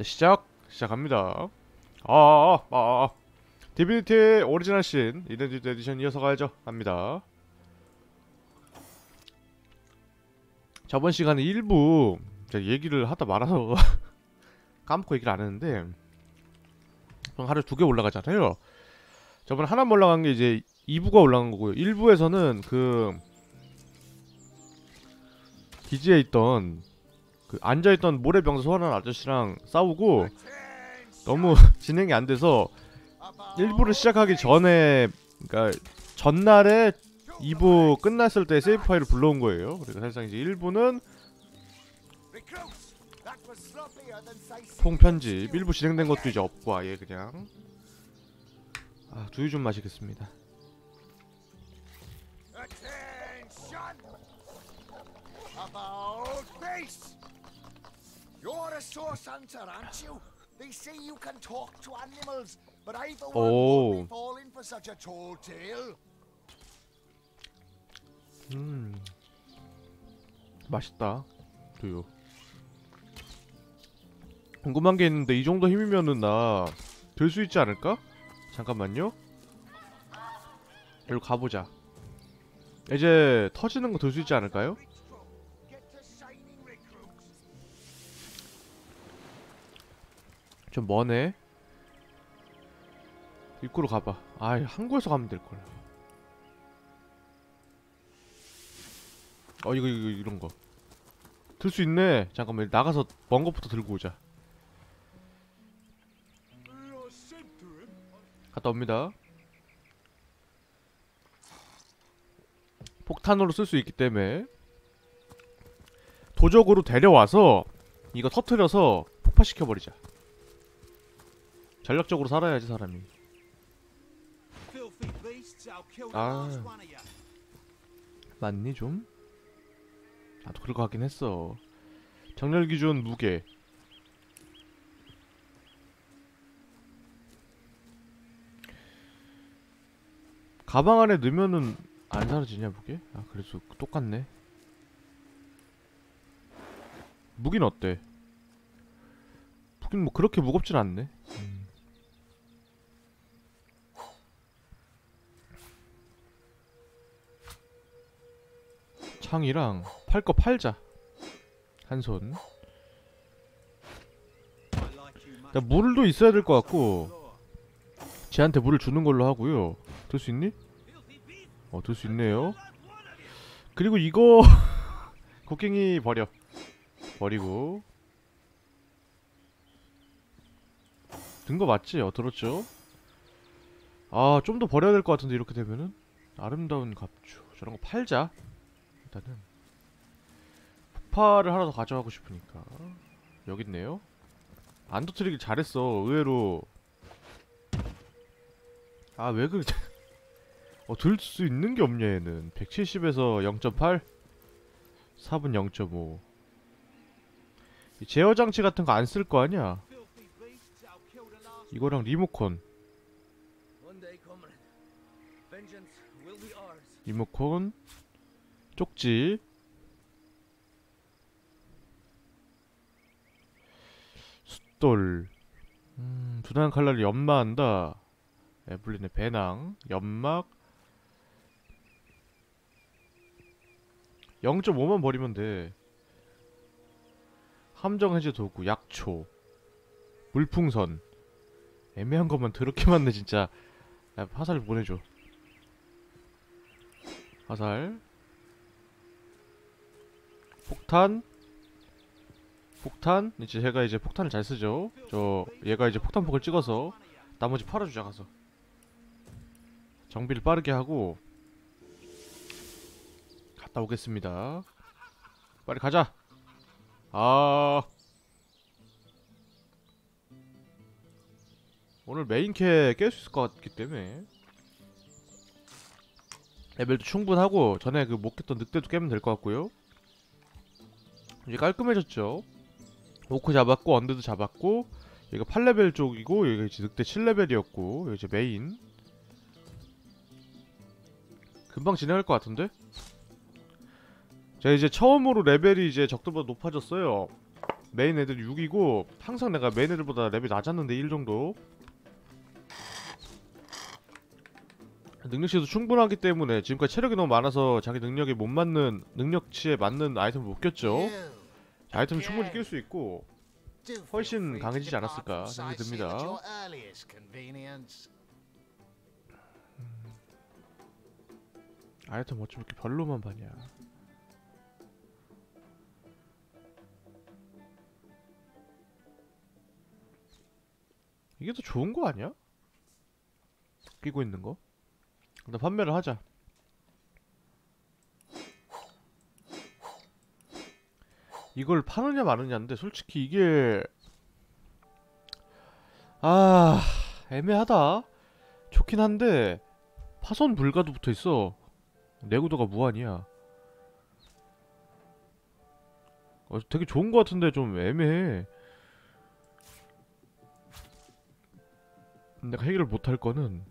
자, 시작 시작합니다. 아, 아, 아, 아. Divinity Original Sin Enhanced Edition 이어서 가야죠. 갑니다. 저번 시간에 일부 제가 얘기를 하다 말아서 까먹고 얘기를 안 했는데 하루 두 개 올라가잖아요. 저번에 하나 올라간 게 이제 2부가 올라간 거고요. 1부에서는 그 기지에 있던 그 앉아있던 모래병사 소환한 아저씨랑 싸우고 너무 진행이 안 돼서 1부를 시작하기 전에 그러니까 전날에 2부 끝났을 때 세이브 파일을 불러온 거예요. 그래서 사실상 이제 1부는 통편집 1부 진행된 것도 이제 없고 아예 그냥 아 두유 좀 마시겠습니다. You're a source hunter, aren't you? They say you can talk to animals, but I for one Oh. won't be falling for such a tall tale. 음 맛있다 두유. 궁금한 게 있는데 이 정도 힘이면은 나될수 있지 않을까? 잠깐만요. 여기로 가보자. 이제 터지는 거될수 있지 않을까요? 좀 머네. 입구로 가봐. 아, 항구에서 가면 될 걸. 어, 이거 이거 이런 거. 들 수 있네. 잠깐만 나가서 먼 것부터 들고 오자. 갔다 옵니다. 폭탄으로 쓸 수 있기 때문에 도적으로 데려와서 이거 터트려서 폭파시켜 버리자. 전략적으로 살아야지 사람이. You. 맞니 좀? 나도 그럴 것 같긴 했어. 정렬 기준 무게. 가방 안에 넣으면은 안 사라지냐 무게? 아 그래서 똑같네. 무기는 어때? 무기는 뭐 그렇게 무겁진 않네. 음. 창이랑 팔 거 팔자. 한 손. I like you much 자, 물도 있어야 될 것 같고 쟤한테 물을 주는 걸로 하고요. 들 수 있니? 어, 들 수 있네요. 그리고 이거 곡괭이 버려. 버리고 든 거 맞지? 어, 들었죠? 아, 좀 더 버려야 될 것 같은데 이렇게 되면은 아름다운 갑주 저런 거 팔자. 일단은 폭파를 하나 더 가져가고 싶으니까 여기 있네요. 안 터뜨리길 잘했어. 의외로 아 왜 그? 어, 들 수 있는 게 없냐 얘는 170에서 0.8 4분 0.5 제어 장치 같은 거 안 쓸 거 아니야 이거랑 리모컨. 리모컨 쪽지. 숫돌. 음, 두단 칼날이 연마한다. 에블린의 배낭 연막. 0.5만 버리면 돼. 함정 해제 도구 약초. 물풍선. 애매한 것만 더럽게 많네 진짜. 야, 화살 보내줘. 화살 폭탄? 폭탄? 이제 제가 이제 폭탄을 잘 쓰죠. 저 얘가 이제 폭탄폭을 찍어서 나머지 팔아주자 가서. 정비를 빠르게 하고 갔다 오겠습니다. 빨리 가자. 아. 오늘 메인캐 깰 수 있을 것 같기 때문에. 레벨도 충분하고 전에 그 못 깼던 늑대도 깨면 될 것 같고요 이제 깔끔해졌죠. 오크 잡았고 undead 잡았고 여기가 8레벨 쪽이고 여기가 이제 늑대 7레벨이었고 여기 이제 메인. 금방 진행할 것 같은데? 제가 이제 처음으로 레벨이 이제 적들보다 높아졌어요. 메인 애들이 6이고 항상 내가 메인 애들보다 레벨 낮았는데 1 정도. 능력치도 충분하기 때문에 지금까지 체력이 너무 많아서 자기 능력에 못 맞는 능력치에 맞는 아이템을 못 꼈죠 아이템을 충분히 낄 수 있고 훨씬 강해지지 않았을까 생각이 듭니다. 아이템 어쩜 이렇게 별로만 봐냐 이게 더 좋은 거 아니야? 끼고 있는 거? 일단 판매를 하자 이걸 파느냐 마느냐인데 솔직히 이게 아 애매하다 좋긴 한데 파손 불가도 붙어있어 내구도가 무한이야. 어, 되게 좋은 것 같은데 좀 애매해. 내가 해결을 못할 거는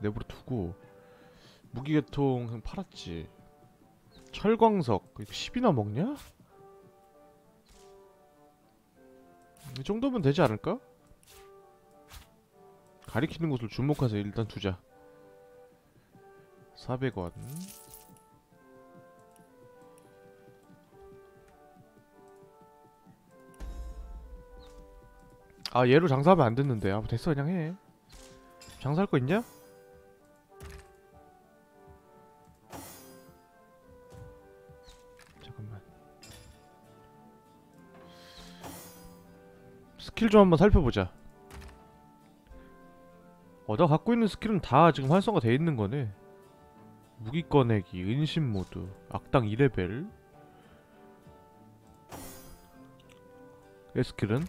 내버려 두고 무기계통 그냥 팔았지. 철광석 이거 10이나 먹냐? 이 정도면 되지 않을까? 가리키는 곳을 주목해서 일단 두자. 400원. 아 얘로 장사하면 안 됐는데. 아 됐어 그냥 해. 장사할 거 있냐? 스킬 좀 한번 살펴보자. 어, 나 갖고 있는 skill은 다 지금 활성화 돼 있는 거네. 무기 꺼내기, 은신 모드, 악당 2레벨. 이 skill은?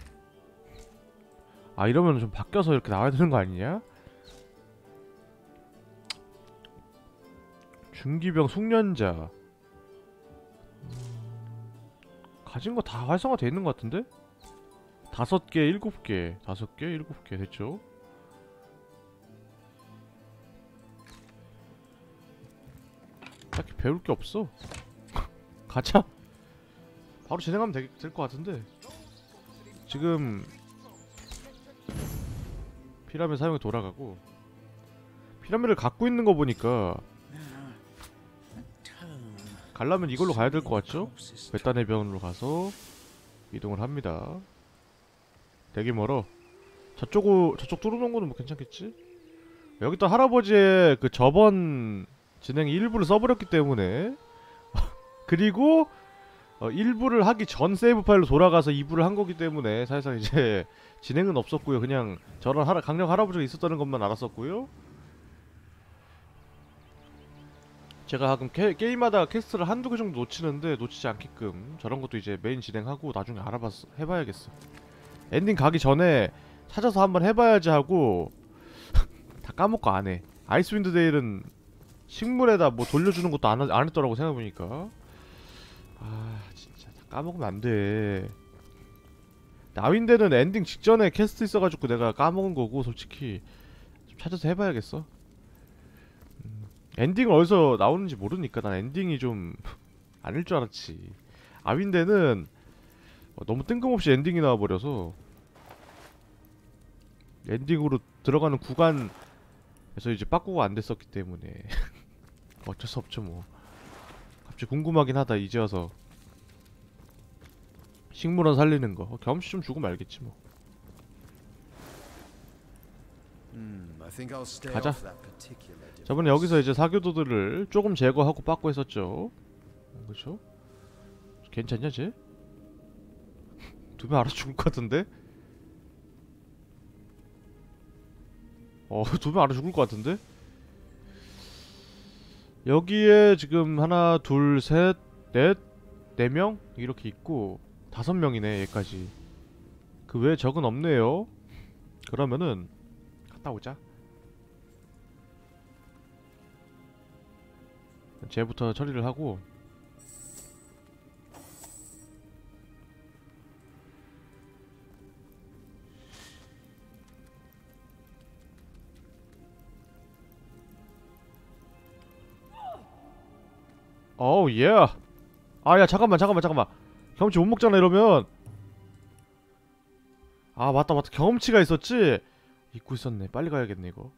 아 이러면 좀 바뀌어서 이렇게 나와야 되는 거 아니냐? 중기병 숙련자. 음, 가진 거 다 활성화 돼 있는 거 같은데? 다섯 개, 일곱 개, 다섯 개, 일곱 개 됐죠? 딱히 배울 게 없어. 가자. 바로 진행하면 될 것 같은데. 지금 피라미드 사용이 돌아가고 피라미드를 갖고 있는 거 보니까 가려면 이걸로 가야 될 것 같죠? 베탄 해변으로 가서 이동을 합니다. 되게 멀어. 저쪽으로 저쪽 뚫어놓은 거는 뭐 괜찮겠지? 여기 또 할아버지의 그 저번 진행 일부를 써버렸기 때문에 그리고 어, 1부를 하기 전 세이브 파일로 돌아가서 2부를 한 거기 때문에 사실상 이제 진행은 없었고요. 그냥 저런 하라, 강력 할아버지가 있었다는 것만 알았었고요. 제가 가끔 캐, 게임하다가 quest를 한두 개 정도 놓치는데 놓치지 않게끔 저런 것도 이제 메인 진행하고 나중에 알아봤 해봐야겠어. 엔딩 가기 전에 찾아서 한번 해봐야지 하고 다 까먹고 안 해. Icewind Dale은 식물에다 뭐 돌려주는 것도 안, 하- 안 했더라고 생각해보니까. 아 진짜. 다 까먹으면 안돼. 아윈데는 엔딩 직전에 캐스트 있어가지고 내가 까먹은 거고 솔직히 좀 찾아서 해봐야겠어. 음, 엔딩은 어디서 나오는지 모르니까 난 엔딩이 좀 아닐 줄 알았지. 아윈데는 어, 너무 뜬금없이 엔딩이 나와버려서 엔딩으로 들어가는 구간에서 이제 빠꾸가 안 됐었기 때문에 어쩔 수 없죠 뭐 갑자기 궁금하긴 하다 이제 와서 식물원 살리는 거 어, 경험치 좀 주고 말겠지 뭐 stay 가자. 저번에 여기서 이제 사교도들을 조금 제거하고 빠꾸 했었죠 그렇죠? 괜찮냐 쟤? 두 명 알아 죽을 것 같은데? 어 두 명 알아 죽을 것 같은데? 여기에 지금 하나 둘 셋 넷 네 명 이렇게 있고 다섯 명이네 얘까지 그 외에 적은 없네요 그러면은 갔다 오자 쟤부터 처리를 하고 어우 예 아야 잠깐만 잠깐만 잠깐만. 경험치 못 먹잖아 이러면. 아 맞다 맞다. 경험치가 있었지? 잊고 있었네. 빨리 가야겠네 이거.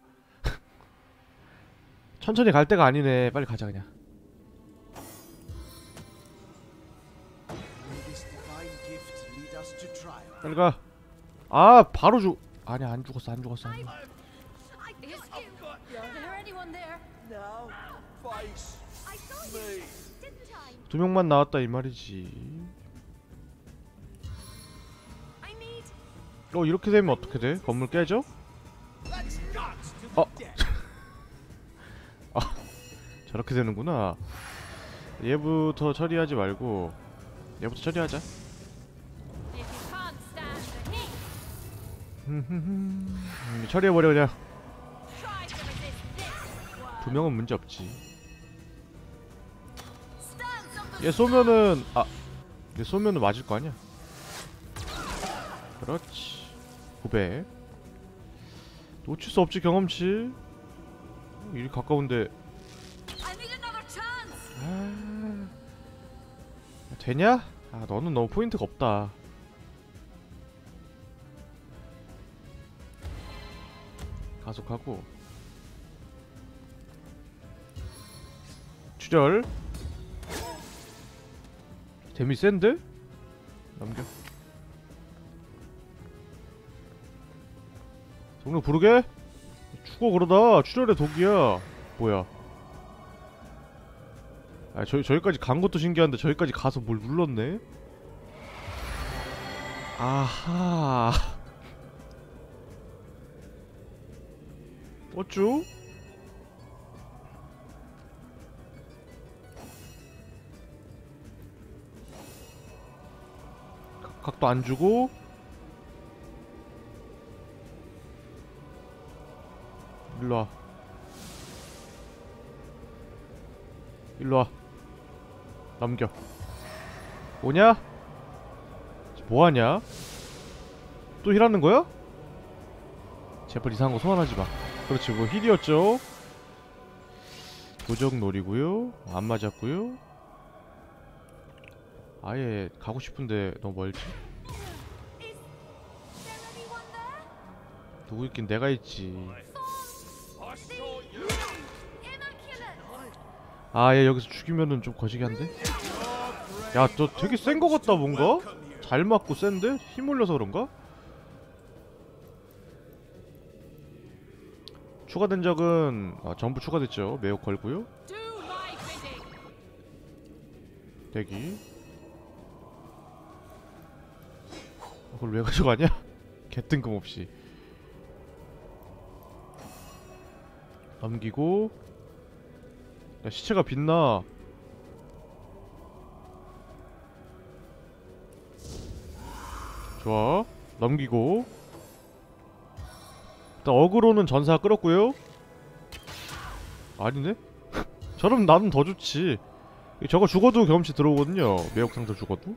천천히 갈 때가 아니네. 빨리 가자 그냥. Will this divine gift lead us to triumph? 빨리 가 아 바로 죽 아니 안 죽었어 안 죽었어 안 죽었어 두 명만 나왔다 이 말이지. 어 이렇게 되면 어떻게 돼? 건물 깨져? 어 아, 저렇게 되는구나 얘부터 처리하지 말고 얘부터 처리하자 처리해버려 그냥. 두 명은 문제 없지 Stance of the 얘 쏘면은 아 얘 쏘면은 맞을 거 아니야. 그렇지. 900 놓칠 수 없지 경험치. 이리 가까운데. 아... 되냐? 아 너는 너무 포인트가 없다. 가속하고. 출혈 데미 센데? 넘겨 동료 부르게? 죽어 그러다 출혈의 독이야 뭐야 아 저기 저기까지 간 것도 신기한데 저기까지 가서 뭘 눌렀네. 아하. 어쭈? 각- 각도 안 주고 일로 와. 일로 와. 넘겨. 오냐? 뭐하냐? 또 힐하는 거야? 제발 이상한 거 소환하지 마. 그렇지, 뭐 힐이었죠? 도적 놀이고요. 안 맞았고요. 아예 가고 싶은데 너무 멀지? 누구 있긴 내가 있지. Immaculate. 아, 얘 여기서 죽이면은 좀 거시기 한데? 야, 너 되게 센 거 같다, 뭔가? 잘 맞고 센데? 힘 올려서 그런가? 추가된 적은 아, 전부 추가됐죠. 매우 걸고요. 대기. 그걸 왜 가져가냐? 개뜬금없이. 넘기고. 야, 시체가 빛나. 좋아. 넘기고. 일단 어그로는 전사 끌었고요. 아니네? 저럼 나는 더 좋지. 저거 죽어도 경험치 들어오거든요. 매혹 상자 죽어도.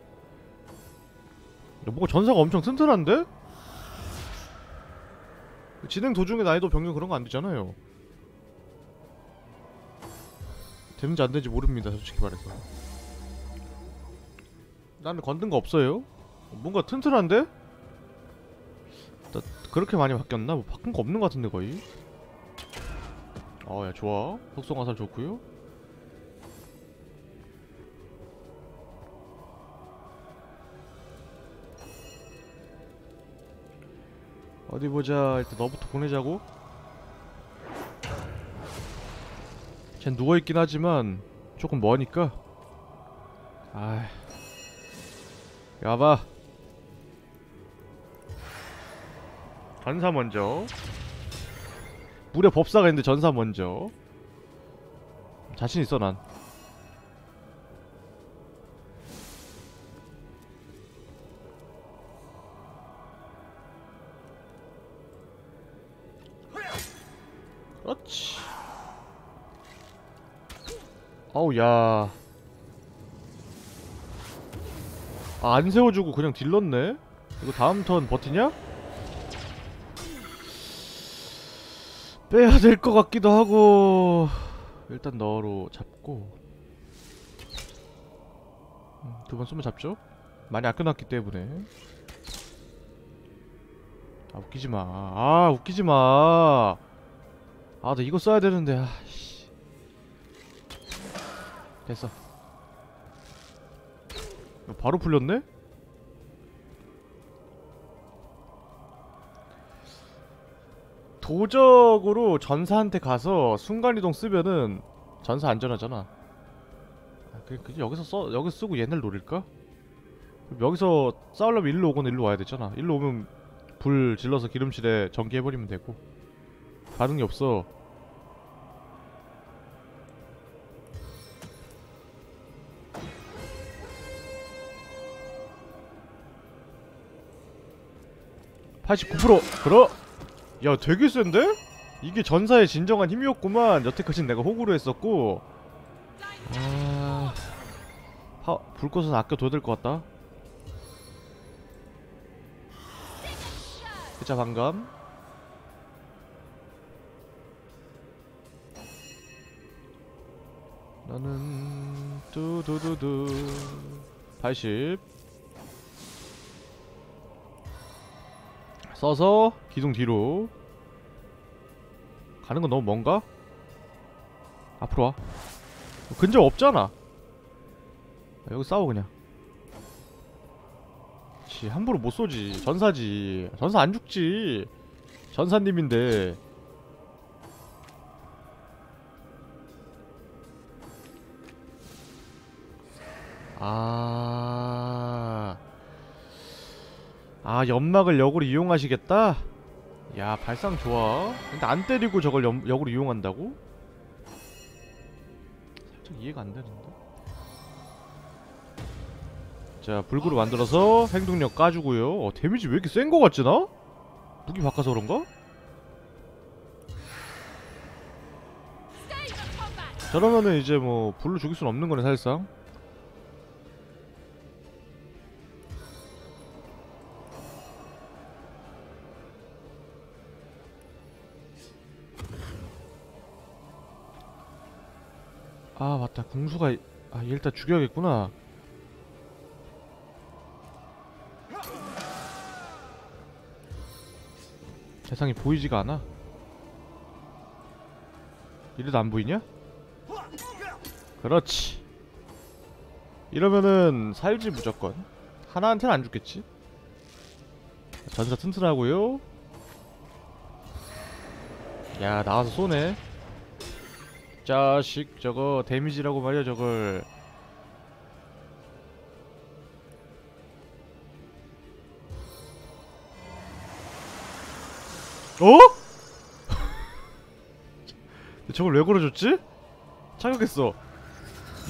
야, 뭐가 전사가 엄청 튼튼한데? 진행 도중에 난이도 변경 그런 거 안 되잖아요. 되는지 안 되는지 모릅니다, 솔직히 말해서. 나는 건든 거 없어요. 뭔가 튼튼한데? 나 그렇게 많이 바뀌었나? 뭐 바꾼 거 없는 거 같은데 거의. 어, 야 좋아. 속성 화살 좋고요. 어디 보자. 일단 너부터 보내자고. 쟨 누워있긴 하지만 조금 머니까. 아이 야봐 전사 먼저. 물에 법사가 있는데 전사 먼저. 자신 있어 난 어우 야. 아, 안 세워주고 그냥 딜렀네? 이거 다음 턴 버티냐? 빼야 될 것 같기도 하고 일단 너로 잡고 두번 쏘면 잡죠? 많이 아껴놨기 때문에 아 웃기지마 아 웃기지마 아 나 이거 써야 되는데 아씨 됐어. 이거 바로 풀렸네? 도적으로 전사한테 가서 순간이동 쓰면은 전사 안전하잖아. 아, 그, 그 여기서 써 여기서 쓰고 얘네를 노릴까? 여기서 싸우려면 일로 오거나 일로 와야 되잖아. 일로 오면 불 질러서 기름칠에 전기해버리면 되고. 반응이 없어 (89% 그러 야 되게 센데? 이게 전사의 진정한 힘이었구만. 여태까진 내가 호구로 했었고. 아... 파... 불꽃은 아껴둬야 될 것 같다. 그자 반감. 나는 뚜두두두. 80 써서 기둥 뒤로. 가는 건 너무 먼가? 앞으로 와. 근접 없잖아. 여기 싸워 그냥. 지 함부로 못 쏘지. 전사지. 전사 안 죽지. 전사님인데. 아... 아 연막을 역으로 이용하시겠다? 야 발상 좋아 근데 안 때리고 저걸 역, 역으로 이용한다고? 살짝 이해가 안 되는데 자 불구를 만들어서 행동력 까주고요 어 데미지 왜 이렇게 센 거 같지 나? 무기 바꿔서 그런가? 저러면은 이제 뭐 불로 죽일 순 없는 거네 사실상 아 맞다. 궁수가 이- 아얘 일단 죽여야겠구나. 대상이 보이지가 않아? 이래도 안 보이냐? 그렇지. 이러면은 살지 무조건. 하나한테는 안 죽겠지? 전사 튼튼하고요. 야 나와서 쏘네 자식 저거 데미지라고 말이야 저걸 어? 저걸 왜 걸어줬지? 착각했어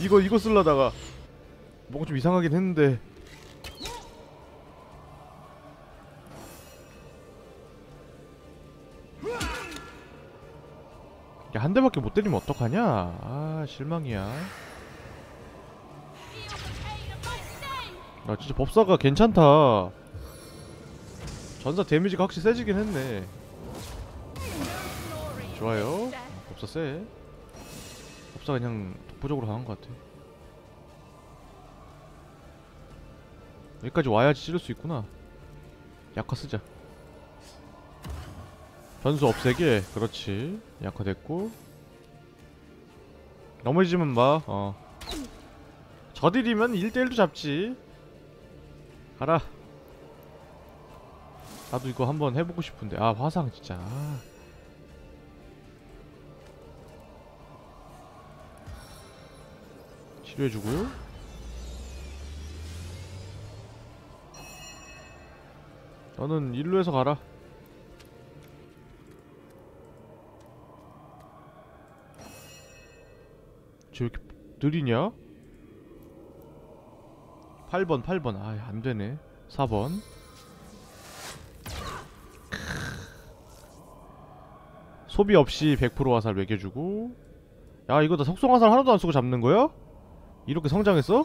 이거 이거 쓸라다가 뭔가 좀 이상하긴 했는데 한 대밖에 못 때리면 어떡하냐 아 실망이야. 아 진짜 법사가 괜찮다 전사 데미지가 확실히 세지긴 했네. 좋아요. 법사 세 법사 그냥 독보적으로 강한 것 같아 여기까지 와야지 찌를 수 있구나 약화 쓰자 변수 없애게 그렇지. 약화 됐고. 넘어지면 마어. 저딜이면 1대1도 잡지. 가라. 나도 이거 한번 해보고 싶은데. 아 화상 진짜. 아. 치료해주고요. 너는 일루에서 가라. 이렇게 느리냐? 8번, 8번. 아, 안 되네. 4번. 소비 없이 100% 화살 매겨주고. 야, 이거 다 속성 화살 하나도 안 쓰고 잡는 거야? 이렇게 성장했어?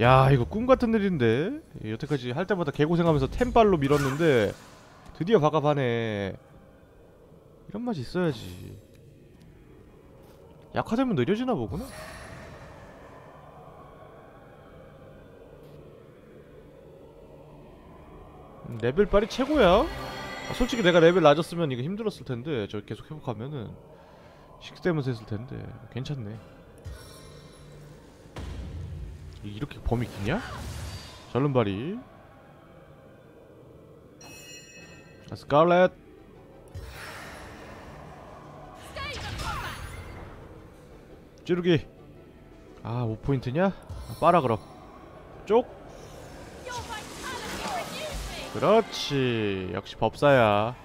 야 이거 꿈같은 일인데 여태까지 할 때마다 개고생하면서 템발로 밀었는데 드디어 밥값하네 이런 맛이 있어야지 약화되면 느려지나 보구나. 음, 레벨 빨이 최고야. 아, 솔직히 내가 레벨 낮았으면 이거 힘들었을 텐데 저 계속 회복하면은 식대면서 했을 텐데 괜찮네. 이렇게 범위 기냐? 절름발이 스칼렛. 찌르기. 아, 5포인트냐? 아, 빨아 그럼. 쪽. 그렇지. 역시 법사야.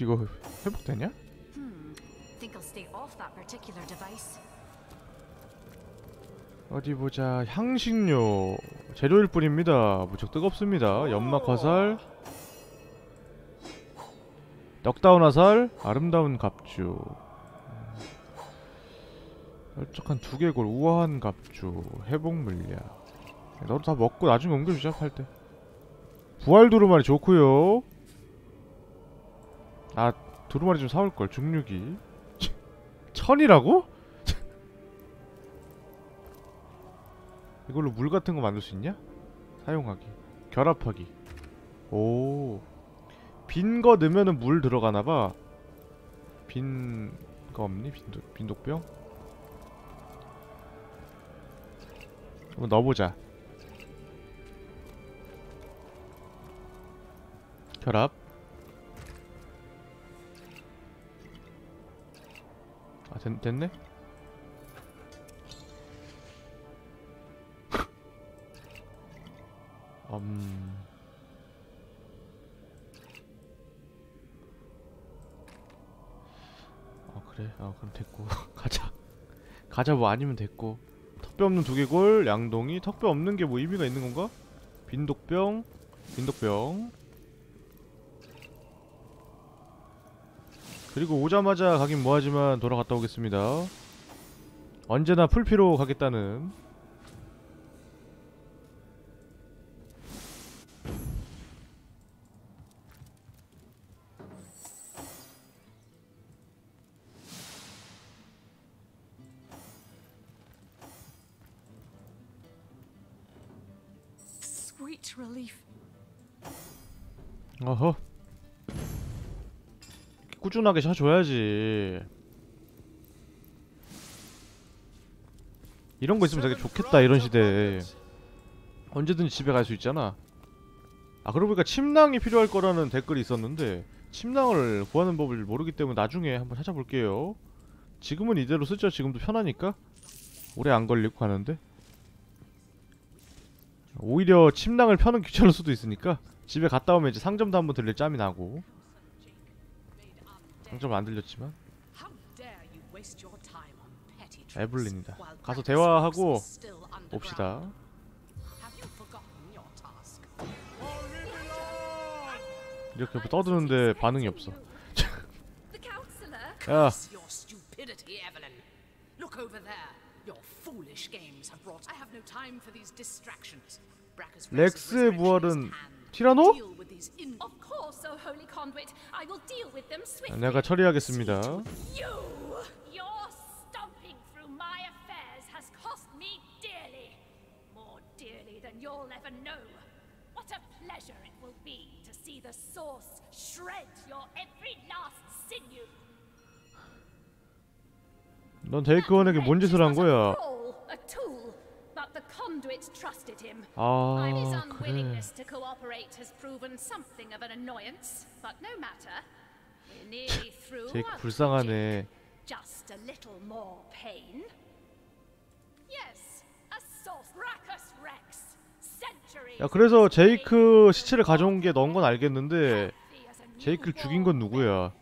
이거 회복되냐? Hmm. 어디 보자. 향신료. 재료일 뿐입니다. 무척 뜨겁습니다. 연막 화살. 넉다운 화살. 아름다운 갑주. 널쩍한 두개골. 우아한 갑주. 회복 물약. 너도 다 먹고 나중에 옮겨주자 팔 때. 부활 두루마리 좋고요. 아 두루마리 좀 사올 걸. 중류기. 천이라고? 이걸로 물 같은 거 만들 수 있냐? 사용하기. 결합하기. 오. 빈 거 넣으면은 물 들어가나 봐. 빈 거 없니? 빈독 빈독병? 한번 넣어보자. 결합. 아 됐, 됐네? 음. 아 그래? 아 그럼 됐고 가자 가자 뭐 아니면 됐고 턱뼈 없는 두개골 양동이 턱뼈 없는 게 뭐 의미가 있는 건가? 빈독병 빈독병 그리고 오자마자 가긴 뭐하지만 돌아갔다 오겠습니다 언제나 풀피로 가겠다는 어허. 꾸준하게 샤줘야지. 이런 거 있으면 되게 좋겠다 이런 시대에. 언제든지 집에 갈 수 있잖아. 아 그러고 보니까 침낭이 필요할 거라는 댓글이 있었는데 침낭을 구하는 법을 모르기 때문에 나중에 한번 찾아볼게요. 지금은 이대로 쓰죠? 지금도 편하니까? 오래 안 걸리고 가는데? 오히려 침낭을 펴는 귀찮을 수도 있으니까 집에 갔다 오면 이제 상점도 한번 들릴 짬이 나고 상점 안 들렸지만 에블린이다 가서 대화하고? 봅시다? 이렇게 떠드는데 반응이 없어? 야 렉스의 부활은 티라노? 내가 처리하겠습니다 You! Your stomping through my affairs has cost me dearly. More dearly than you'll ever know. What a pleasure it will be to see the source shred your every last sinew. 넌 데이크원에게 뭔 짓을 한 거야 A tool, but the conduit trusted him. 아 his unwillingness to cooperate has proven something of an annoyance, but no matter. We're nearly through. 제이크 불쌍하네 Just a little more pain? Yes, a source. Brachus Rex. 야 그래서 제이크 시체를 가져온 게 넌 건 알겠는데 제이크를 죽인 건 누구야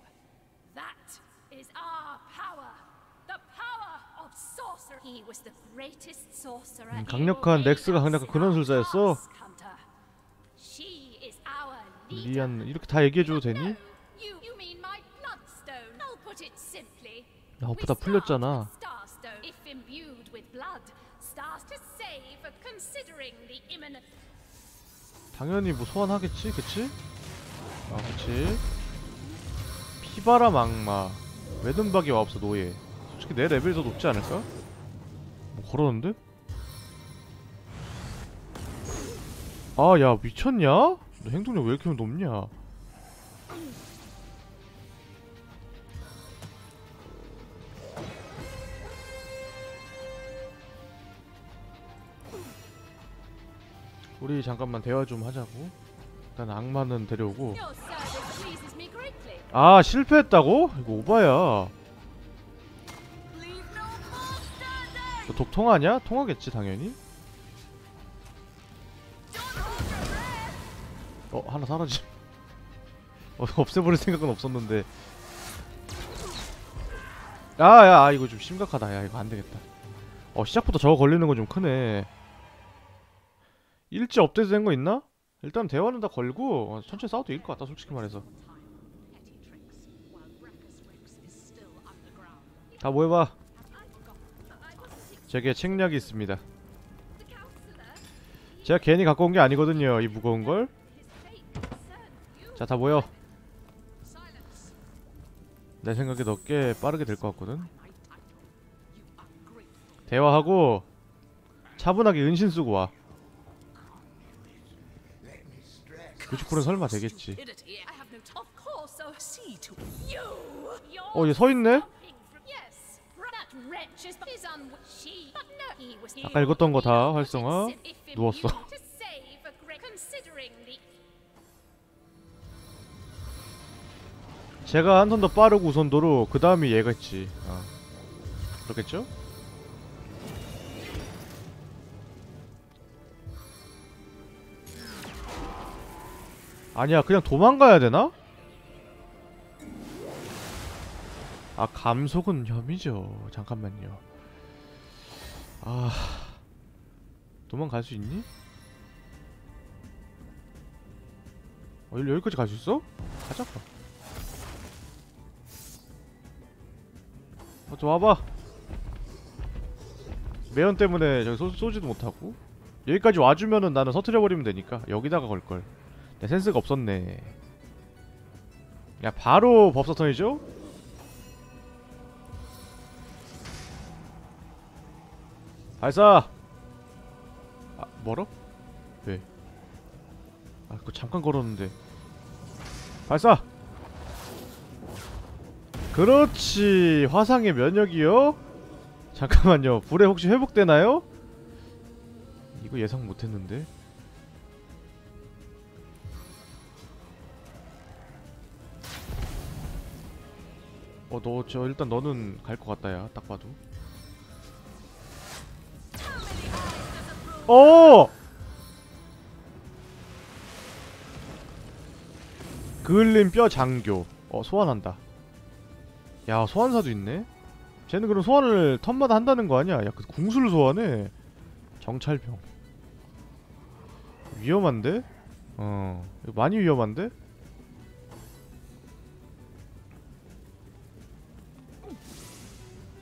That is our power. The power of sorcery. He was the greatest sorcerer. 음, 강력한 렉스가 강력한 our leader. 리안 이렇게 다 얘기해줘도 되니? 야 start 풀렸잖아 당연히 뭐 소환하겠지 그치? 아 그치 피바람 악마 외눈박이 마법사 노예 솔직히 내 레벨이 더 높지 않을까? 뭐 걸었는데? 아 야 미쳤냐? 너 행동력 왜 이렇게 높냐? 우리 잠깐만 대화 좀 하자고. 일단 악마는 데려오고. 아 실패했다고? 이거 오바야. Leave no more standing. 너독 통하냐? 통하겠지 당연히. 어 하나 사라지. 어 없애버릴 생각은 없었는데. 야야 아, 이거 좀 심각하다. 야 이거 안 되겠다. 어 시작부터 저거 걸리는 건 좀 크네. 일지 업데이트 된 거 있나? 일단 대화는 다 걸고 어, 천천히 싸워도 이길 것 같다 솔직히 말해서. 다 모여봐. 제게 책략이 있습니다. 제가 괜히 갖고 온 게 아니거든요. 이 무거운 걸. 자, 다 모여. 내 생각에 너 꽤 빠르게 될 것 같거든. 대화하고 차분하게 은신 쓰고 와. 99는 설마 되겠지. Stupidity. I have no time. Of course, oh, See to you. You're 어, 얘 서 있네? stopping from- Yes, that wretch is is un. She, but no, he was. 아까 읽었던 거 다 활성화. 누웠어. 제가 한턴더 빠르고 우선도로 그 다음이 얘겠지. 어. 그렇겠죠? 아니야, 그냥 도망가야 되나? 아, 감속은 혐의죠. 잠깐만요. 아, 도망갈 수 있니? 어, 여기- 여기까지 갈 수 있어? 가자. 그 어, 좀 와봐. 매연 때문에 저기 쏘, 쏘지도 못하고 여기까지 와주면은 나는 서트려 버리면 되니까 여기다가 걸 걸. 내 센스가 없었네. 야 바로 법사 턴이죠? 발사. 아 멀어? 왜? 아 그거 잠깐 걸었는데. 발사. 그렇지. 화상의 면역이요? 잠깐만요. 불에 혹시 회복되나요? 이거 예상 못했는데. 어 너 저 일단 너는 갈 것 같다 야 딱 봐도. 어! 그을린 뼈 장교. 어 소환한다 야 소환사도 있네? 쟤는 그럼 소환을 턴마다 한다는 거 아니야? 야 그 궁수를 소환해. 정찰병. 위험한데? 어 많이 위험한데?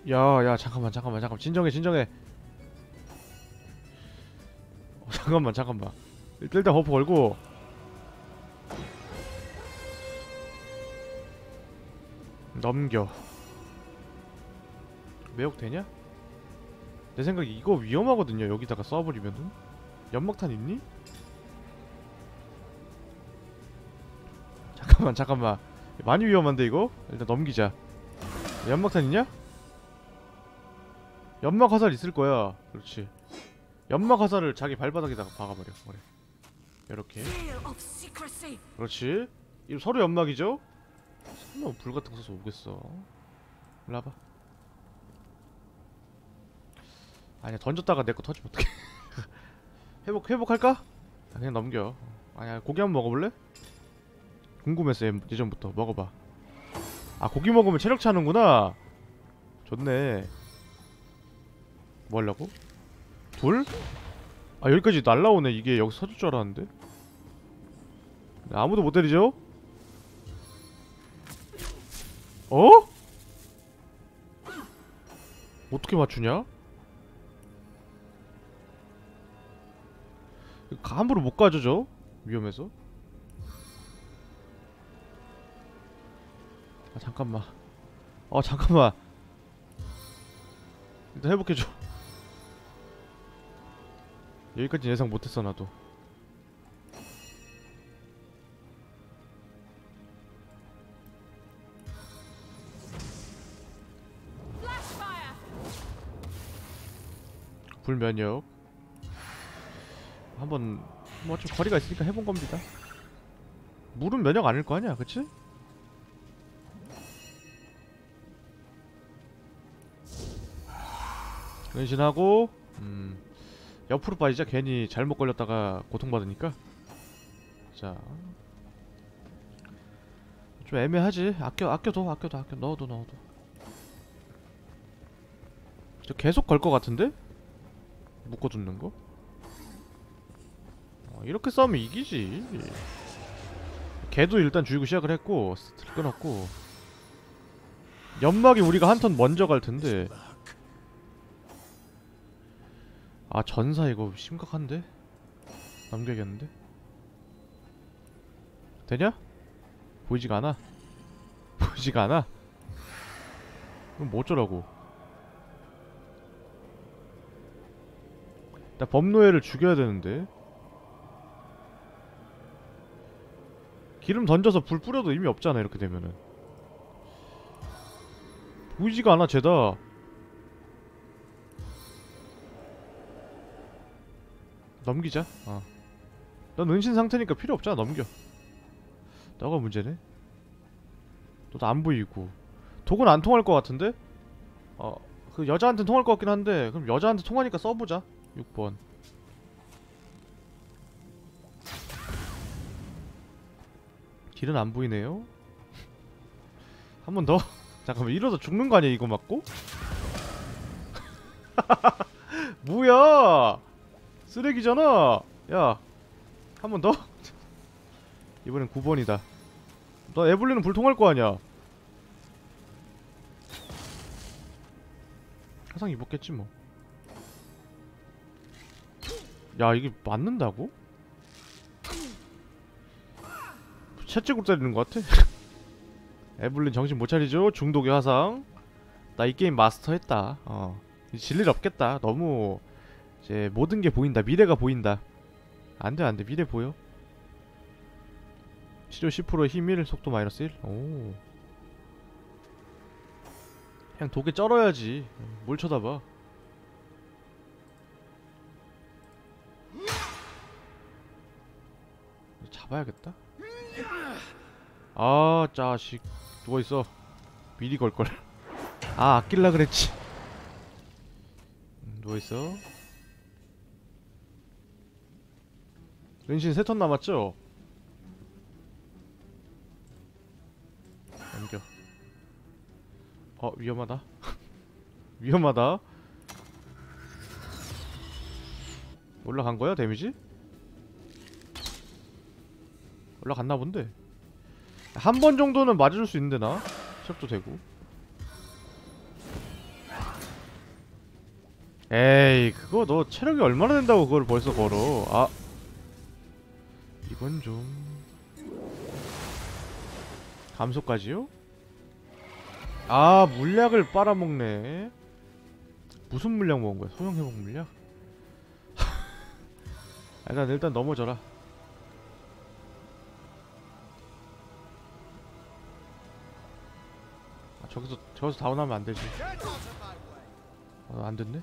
야야 잠깐만 잠깐만 잠깐만. 진정해 진정해. 어, 잠깐만 잠깐만. 일단 buff 걸고 넘겨 매혹 되냐? 내 생각에 이거 위험하거든요 여기다가 쏴버리면은 연막탄 있니? 잠깐만 잠깐만 많이 위험한데 이거? 일단 넘기자 연막탄 있냐? 연막 화살 있을 거야 그렇지 연막 화살을 자기 발바닥에다가 박아버려 그래 이렇게. 그렇지 이거 서로 연막이죠? 설마 불 같은 거 써서 오겠어 일로 와봐 아니야 던졌다가 내 거 터지면 어떡해 회복 회복할까? 아, 그냥 넘겨 아니야 고기 한번 먹어볼래? 궁금했어 예- 예전부터 먹어봐 아 고기 먹으면 체력 차는구나 좋네 뭐 하려고? 둘? 아 여기까지 날라오네 이게 여기 서줄 줄 알았는데 아무도 못 때리죠? 어? 어떻게 맞추냐? 함부로 못 저? 위험해서 아 잠깐만 어 잠깐만 일단 회복해줘 여기까지 예상 못했어 나도 불면역. 한번 뭐 좀 거리가 있으니까 해본 겁니다. 물은 면역 아닐 거 아니야 그치? 은신하고 음 옆으로 빠지자. 괜히 잘못 걸렸다가 고통받으니까. 자. 좀 애매하지. 아껴 아껴둬 아껴둬 아껴 넣어둬 넣어둬. 저 계속 걸 것 같은데? 묶어두는 거? 어, 이렇게 싸우면 이기지 걔도 일단 죽이고 시작을 했고 스킬 끊었고 연막이 우리가 한 턴 먼저 갈 텐데 아 전사 이거 심각한데? 남겨야겠는데? 되냐? 보이지가 않아 보이지가 않아 그럼 뭐 어쩌라고 나 범노예를 죽여야 되는데. 기름 던져서 불 뿌려도 의미 없잖아 이렇게 되면은. 보이지가 않아 쟤다. 넘기자. 어. 넌 은신 상태니까 필요 없잖아 넘겨. 너가 문제네. 너도 안 보이고. 독은 안 통할 것 같은데? 어그 여자한테 통할 것 같긴 한데 그럼 여자한테 통하니까 써보자 6번. 길은 안 보이네요. 한 번 더? 잠깐만 이러다 죽는 거 아니야 이거 맞고? 뭐야? 쓰레기잖아! 야 한 번 더? 이번엔 9번이다. 너 에블린은 불통할 거 아니야. 화상 입었겠지 뭐 야 이게 맞는다고? 채찍으로 때리는 것 같아? 에블린 정신 못 차리죠? 중독의 화상? 나 이 게임 마스터했다. 어. 질일 없겠다. 너무 이제 모든 게 보인다. 미래가 보인다. 안돼 안돼. 미래 보여. 치료 10% 힘1 속도 마이너스 1 오. 그냥 독에 쩔어야지. 뭘 쳐다봐 잡아야겠다? 아 자식. 누워있어. 미리 걸걸. 아 아낄라 그랬지. 음, 누워있어. 은신 세 턴 남았죠? 넘겨. 어 위험하다. 위험하다. 올라간 거야 데미지? 올라갔나 본데 한 번 정도는 맞아줄 수 있는데 나? 시작도 되고 에이 그거 너 체력이 얼마나 된다고 그걸 벌써 걸어 아 이건 좀 감소까지요? 아 물약을 빨아먹네 무슨 물약 먹은 거야? 소형 회복 물약? 일단 일단 넘어져라 저기서 저기서 다운하면 안 되지. 아, 안 됐네?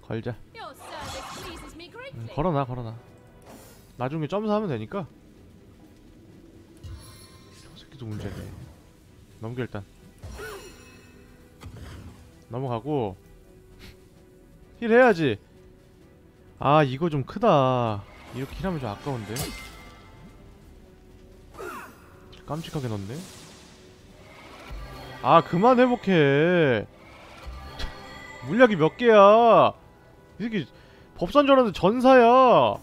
걸자. Greatly. 걸어놔 걸어놔. 나중에 점수하면 되니까. 저 새끼도 문제네. 넘겨 일단. 넘어가고. 힐 해야지 아 이거 좀 크다. 이렇게 힐하면 좀 아까운데? 깜찍하게 넣네. 아 그만 회복해. 물약이 몇 개야? 이 새끼 법산 줄 알았는데 전사야.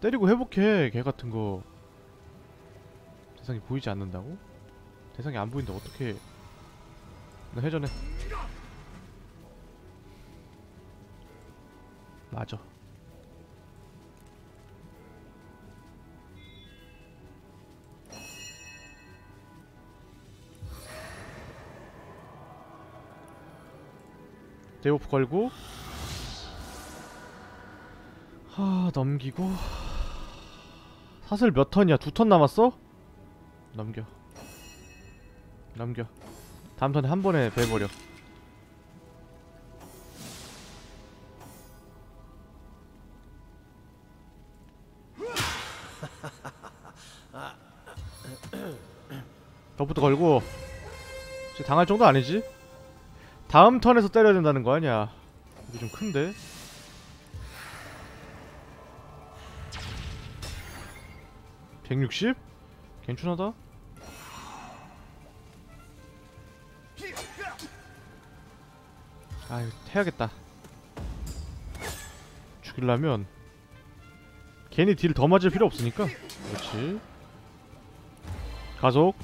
때리고 회복해 개 같은 거. 대상이 보이지 않는다고? 대상이 안 보인다. 어떻게 나 회전해. 맞아 데오프 걸고 하 넘기고 사슬 몇 턴이야? 두 턴 남았어? 넘겨 넘겨 다음 턴에 한 번에 배버려 더부터 걸고 당할 정도 아니지? 다음 턴에서 때려야 된다는 거 아니야? 이게 좀 큰데? (160) 괜찮하다? 아유 태야겠다. 죽이려면 괜히 딜 더 맞을 필요 없으니까. 그렇지. 가속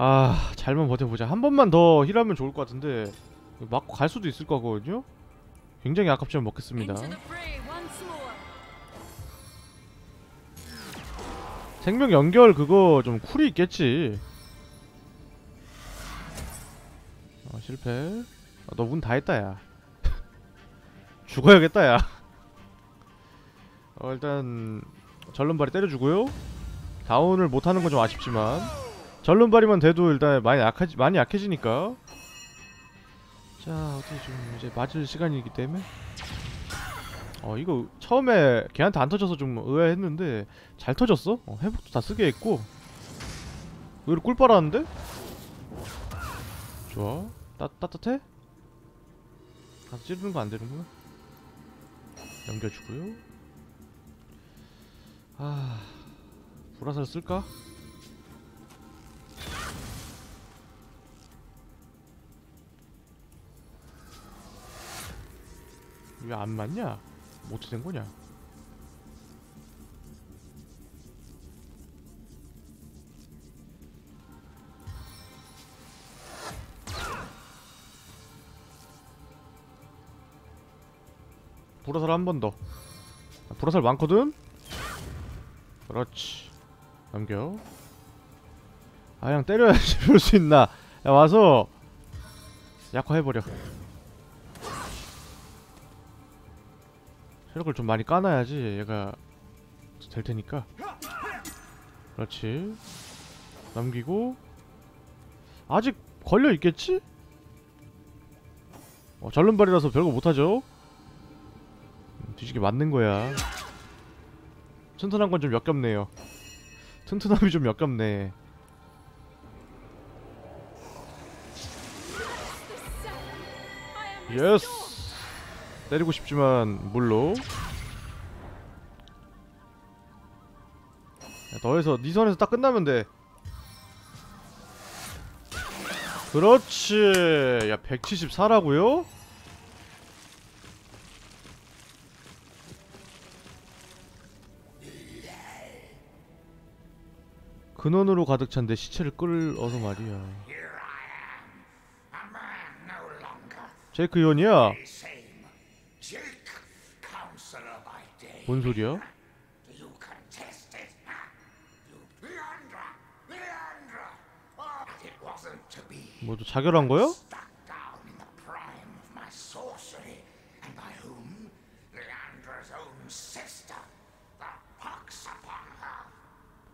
아 잘만 버텨보자. 한 번만 더 힐하면 좋을 것 같은데 맞고 갈 수도 있을 거거든요? 굉장히 아깝지만 먹겠습니다. 생명 연결 그거 좀 쿨이 있겠지? 어 실패. 아, 너운 다 했다 야. 죽어야겠다 야. 어, 일단 전른발이 때려주고요. 다운을 못하는 건 좀 아쉽지만 전른발이만 돼도 일단 많이 약하지 많이 약해지니까. 자 어떻게 좀 이제 맞을 시간이기 때문에? 어 이거 처음에 걔한테 안 터져서 좀 의아했는데 잘 터졌어? 어, 회복도 다 쓰게 했고. 의외로 꿀 빨았는데? 좋아. 따, 따뜻해? 가서 찌르는 거 안 되는구나. 넘겨주고요. 아 불화살 쓸까? 왜 안 맞냐? 뭐 어떻게 된 거냐? 불화살 한 번 더. 아, 불화살 많거든? 그렇지. 넘겨. 아, 그냥 때려야지. 볼 수 있나. 야, 와서. 약화해버려. 체력을 좀 많이 까놔야지 얘가 될 테니까. 그렇지. 넘기고. 아직 걸려 있겠지? 어, 절름발이라서 별거 못하죠? 음, 뒤지게 맞는 거야. 튼튼한 건 좀 역겹네요. 튼튼함이 좀 역겹네. Yes! 때리고 싶지만 물로. 야, 너에서 네 선에서 딱 끝나면 돼. 그렇지. 야 174라고요? 근원으로 가득 찬 내 시체를 끌어서 말이야. 제이크 의원이야. the same. Jake, counselor by day. 뭔 소리야? Oh. 뭐또 자결한 her.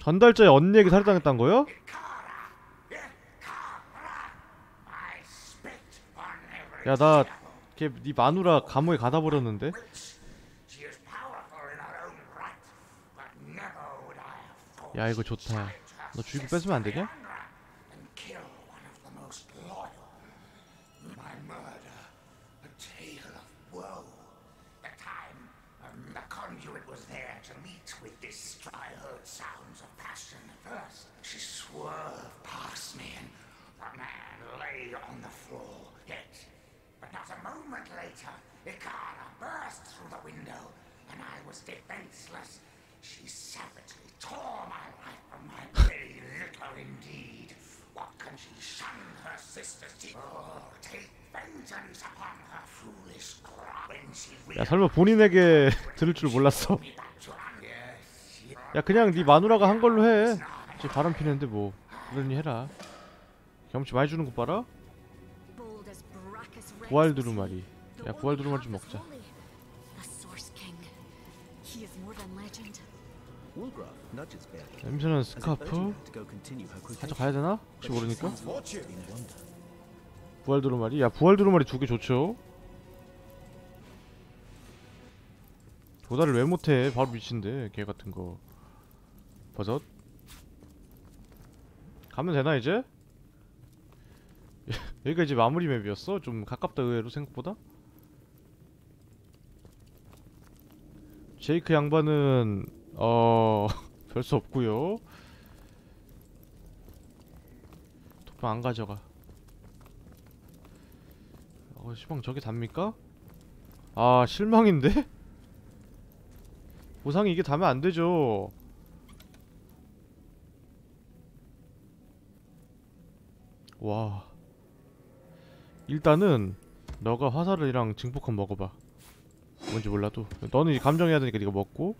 전달자의 언니에게 살해당했단 거야? Ikara, Ikara. I spit on every 야, 나 syllable. 걔네 마누라 감옥에 가다 버렸는데. Witch. She is powerful in her own right, but never would I have thought 야, 이거 she'd 좋다. challenge her 너 주입구 sister 뺏으면 안 되냐? Leandra and kill one of the most loyal. 야 설마 본인에게 들을 줄 몰랐어. 야 그냥 네 마누라가 한 걸로 해. 쟤 바람 피는데 뭐 그러니 해라. 경치 많이 주는 거 봐라. 부활 두루마리. 야 부활 두루마리 좀 먹자. 냄새나는 urging 스카프 her to go continue her quotation. 가져가야 되나? 혹시 모르니까. 부활 두루마리 야 부활 두루마리 두 개 좋죠 도달을 왜 못해 바로 미친데 개 같은 거 버섯 가면 되나 이제? 여기가 이제 마무리 맵이었어? 좀 가깝다 의외로 생각보다 제이크 양반은 어... 별 수 없고요 도파 안 가져가 어, 시방 저게 답니까? 아, 실망인데? 보상이 이게 다면 안 되죠. 와. 일단은 너가 화살이랑 증폭한 먹어봐. 뭔지 몰라도 너는 이제 감정해야 되니까 네가 먹고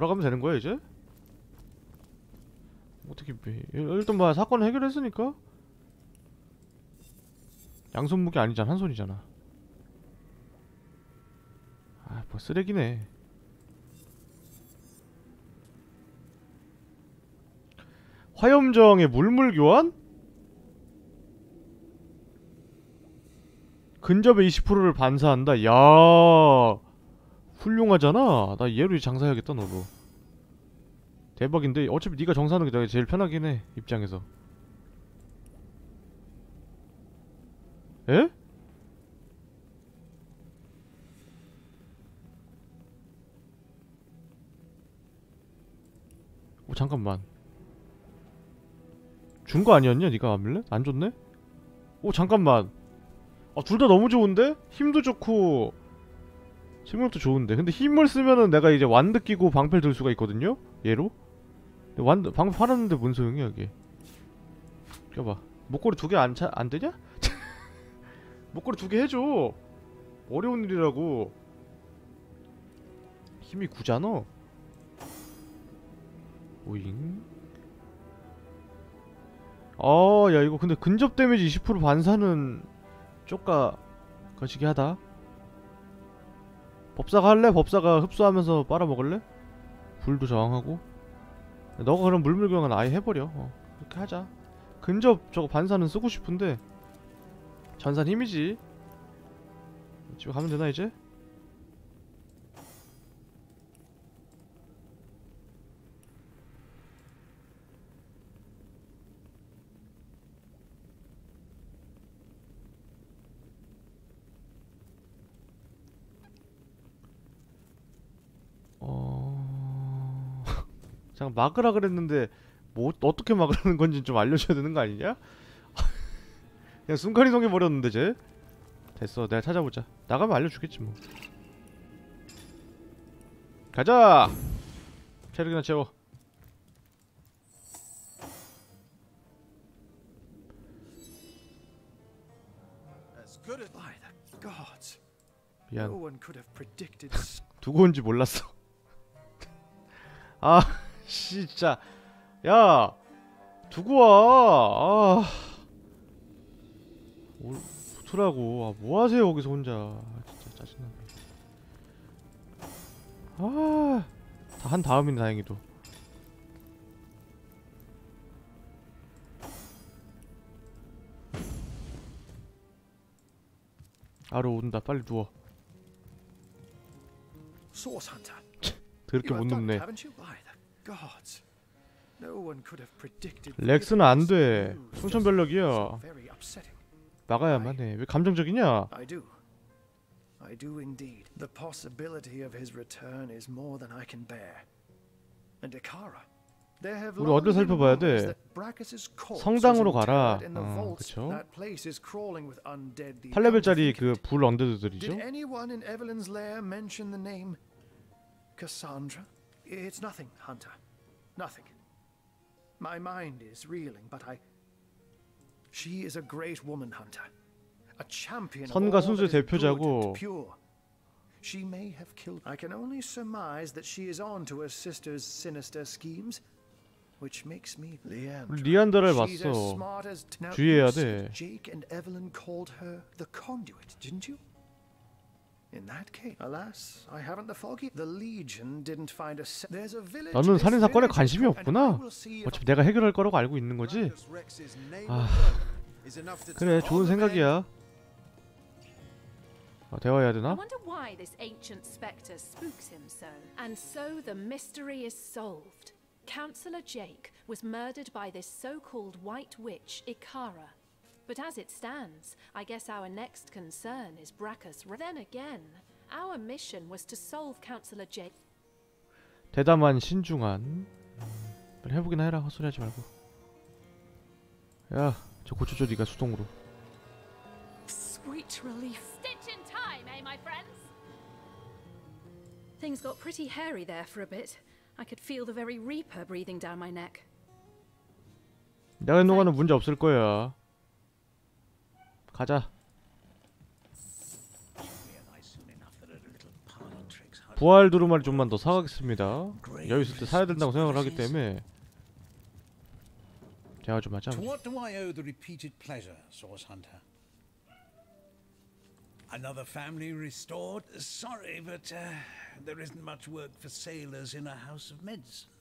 돌아가면 되는 거야 이제? 어떻게 배- 일단 뭐 사건 해결했으니까? 양손 무게 아니잖아 한 손이잖아. 아 뭐 쓰레기네. 화염정의 물물 교환? 근접의 20%를 반사한다? 야 훌륭하잖아 나 얘로 장사해야겠다 너도 대박인데 어차피 네가 정사하는 게 제일 편하긴 해 입장에서 에? 오 잠깐만 준 거 아니었냐 네가 아밀렛? 안 줬네? 오 잠깐만 아 둘 다 너무 좋은데? 힘도 좋고 생명도 좋은데. 근데 힘을 쓰면은 내가 이제 완드 끼고 방패를 들 수가 있거든요? 얘로? 완드 방패 팔았는데 뭔 소용이야 이게? 껴봐. 목걸이 두 개 안 차, 안 되냐? 목걸이 두 개 해줘. 어려운 일이라고. 힘이 구잖아. 오잉? 아야 이거 근데 근접 데미지 20% 반사는 쪼까 거시기 하다 법사가 할래? 법사가 흡수하면서 빨아먹을래? 불도 저항하고 너가 그럼 물물교환은 아예 해버려 어, 그렇게 하자 근접 저거 반사는 쓰고 싶은데 전산 힘이지 집에 가면 되나 이제? 잠깐 막으라 그랬는데 뭐 어떻게 막으라는 건지 좀 알려줘야 되는 거 아니냐? 그냥 순간 이동해 버렸는데 쟤? 됐어 내가 찾아보자. 나가면 알려주겠지 뭐. 가자! 체력이나 채워. 미안. 두고 온지 몰랐어. 아 진짜. 야 두고 와아. 어떡하라고. 아 뭐하세요 거기서 혼자. 아, 진짜 짜증나네. 아다 한 다음이네 다행히도. 아로 온다. 빨리 누워. 더럽게 You 못 눕네 렉스는 안 돼. upsetting. 막아야만 해. 왜 감정적이냐? I do. I do indeed. The possibility of his return is more than I can bear. And Ikara. There have 우리 been 살펴봐야 돼? 성당으로 가라. 어, vaults. 그쵸. That place is crawling with undead. the 8레벨짜리 그 unvacant. 불 언데드들이죠? Did anyone in Evelyn's lair mention the name Cassandra? It's nothing, Hunter. Nothing. My mind is reeling, but I. She is a great woman, Hunter. A champion of 선과 all 순수의 that is good and 대표자고. pure. She may have killed. I can only surmise that she is on to her sister's sinister schemes, which makes me Leandra. 우리 리안드라를 She's as 봤어. smart as now, 주의해야 you said 돼. Jake and Evelyn called her the conduit, didn't you? In that case, alas, I haven't the foggy. The Legion didn't find a. Se- There's a village. 너는 살인 사건에 관심이 없구나. I will see if 어차피 내가 해결할 거라고 알고 있는 거지. 아, 그래 좋은 생각이야. 아, 대화해야 I 되나? wonder why this ancient spectre spooks him so. And so the mystery is solved. Councillor Jake was murdered by this so-called White Witch, Ikara. But as it stands, I guess our next concern is Bracchus. Re- Then again, our mission was to solve Councillor Jake. 대담한 신중한. 음, 빨리 해보기나 해라. 헛소리하지 말고. 야, 저 고쳐줘 네가 수동으로. Sweet relief. Stitch in time, eh, my friends? Things got pretty hairy there for a bit. I could feel the very Reaper breathing down my neck. 내가 있는 거는 문제 없을 거야. 가자. 부활 두루마리 좀만 더 사가겠습니다. 여유 있을 때 사야 된다고 생각을 하기 때문에 대화 좀 하자. Another family restored? Sorry, but uh, there isn't much work for sailors in a house of medicine.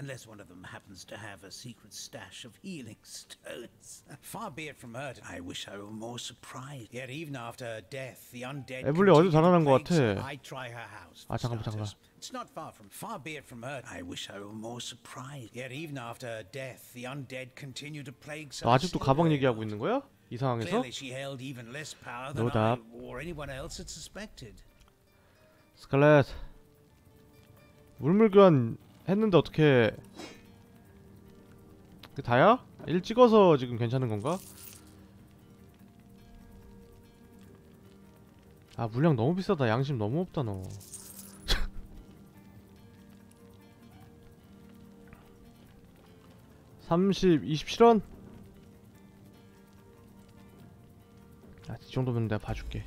Unless one of them happens to have a secret stash of healing stones. Far be it from her. I wish I were more surprised. Yet even after her death, the undead. 에블리 to 자라난 것 같아. I try her house. 아, 잠깐만. 잠깐만. It's not far from. Far be it from her. I wish I were more surprised. Yet even after her death, the undead continue to plague. so 너 I 아직도 가방 얘기하고. 있는 거야? 이 상황에서? Clearly, she held even less power than 노답. I or anyone else had suspected. 스칼렛 물물교환 했는데 어떻게 그 다야? 일 찍어서 지금 괜찮은 건가? 아 물량 너무 비싸다 양심 너무 없다 너 삼십, 27원? 아, 이 정도면 내가 봐줄게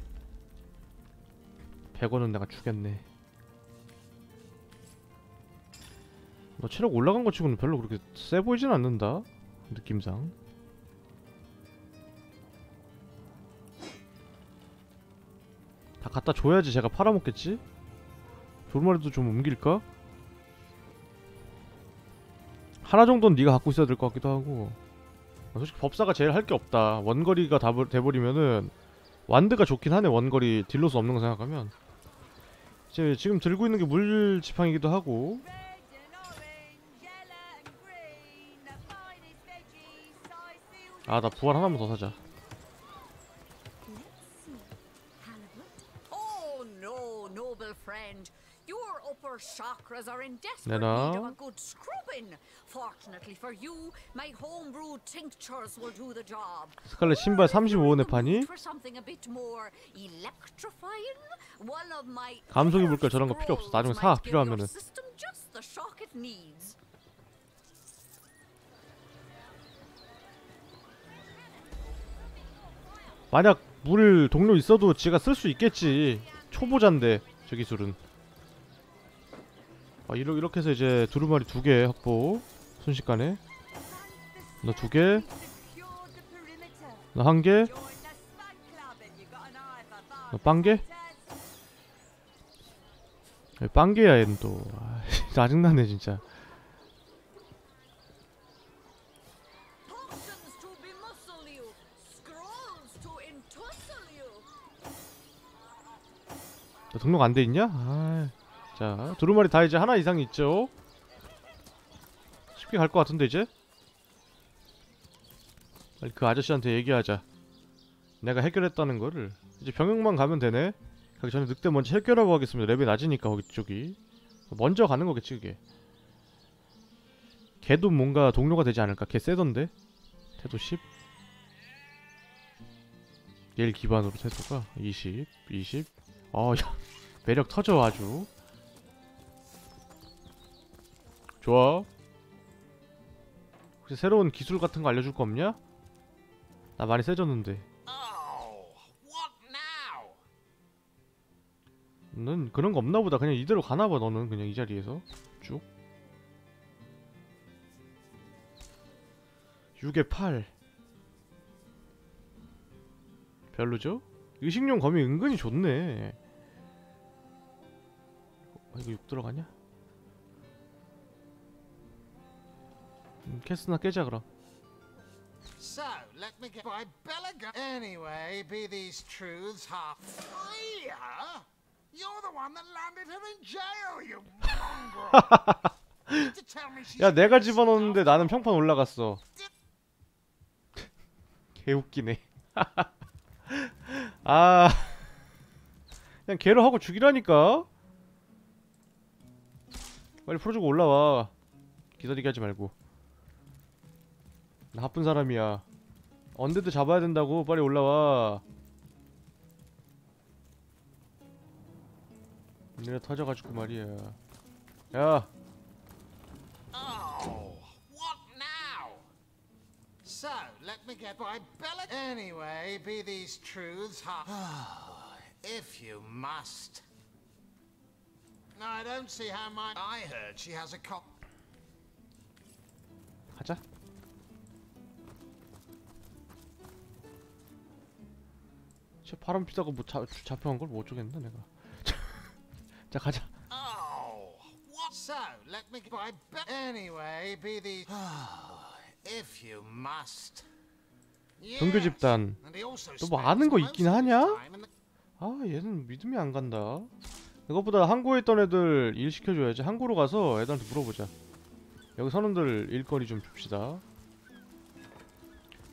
100원은 내가 주겠네 너 체력 올라간 거 치고는 별로 그렇게 세 보이진 않는다 느낌상. 다 갖다 줘야지 제가 팔아먹겠지? 조르마리도 좀 옮길까? 하나 정도는 네가 갖고 있어야 될 것 같기도 하고. 아, 솔직히 법사가 제일 할 게 없다. 원거리가 다 버- 돼버리면은 wand가 좋긴 하네 원거리. deal loss 없는 거 생각하면. 이제 지금 들고 있는 게 물지팡이기도 하고 아 나 부활 하나만 더 사자 Oh no, noble friend. Your upper chakras are in desperate Nana? need of a good scrubbing. Fortunately for you, my homebrewed tinctures will do the job. 스칼렛 신발 35원에 파니? 감속이 물결 저런 거 필요 없어. 나중에 사, 필요하면은. 만약 물 동료 있어도 지가 쓸 수 있겠지. 초보자인데 저 기술은. 아 이러, 이렇게 해서 이제 두루마리 두 개 확보. 순식간에. 너두 개. 너한 개. 너 빵개. 야, 빵개야 얘는 또. 아, 짜증나네 진짜 등록 안 돼 있냐? 아, 자 두루마리 다 이제 하나 이상 있죠? 쉽게 갈 것 같은데 이제? 빨리 그 아저씨한테 얘기하자. 내가 해결했다는 거를 이제 병역만 가면 되네. 가기 전에 늑대 먼저 해결하고 가겠습니다. 레벨 낮으니까 거기 쪽이 먼저 가는 거겠지 그게. 걔도 뭔가 동료가 되지 않을까? 걔 세던데 태도 10. 얘를 기반으로 태도가 20, 20. 어, 야, 매력 터져 아주. 좋아. 혹시 새로운 기술 같은 거 알려줄 거 없냐? 나 많이 세졌는데. 넌 그런 거 없나 보다. 그냥 이대로 가나 봐. 너는 그냥 이 자리에서 쭉. 6에 8. 별로죠? 의식용 검이 은근히 좋네. 아, 이거 6 들어가냐? 음, 캐스나 깨자 그럼 So, let me get by Belaga. Anyway, be these truths half. Freya? You're the one that landed her in jail, you mongrel! 야 내가 집어넣었는데 나는 평판 올라갔어 개웃기네 아 그냥 개로 하고 죽이라니까 빨리 풀어주고 올라와 기다리게 하지 말고 나쁜 사람이야 언데드 잡아야 된다고 빨리 올라와 내가 터져가지고 말이야 야 Oh? So, let me get by Bella. Anyway, be these truths half. if you must. No, I don't see how my. I heard she has a cop. 가자. 저 바람 피다가 뭐 잡, 잡혀간 걸못 어쩌겠나 내가. 자 가자. Oh, what? So, let me by. Anyway, be these. if you must. 종교 집단. 너 뭐 아는 거 있긴 하냐? the- 아 얘는 믿음이 안 간다. 이것보다 항구에 있던 애들 일 시켜줘야지. 항구로 가서 애들한테 물어보자. 여기 선원들 일거리 좀 줍시다.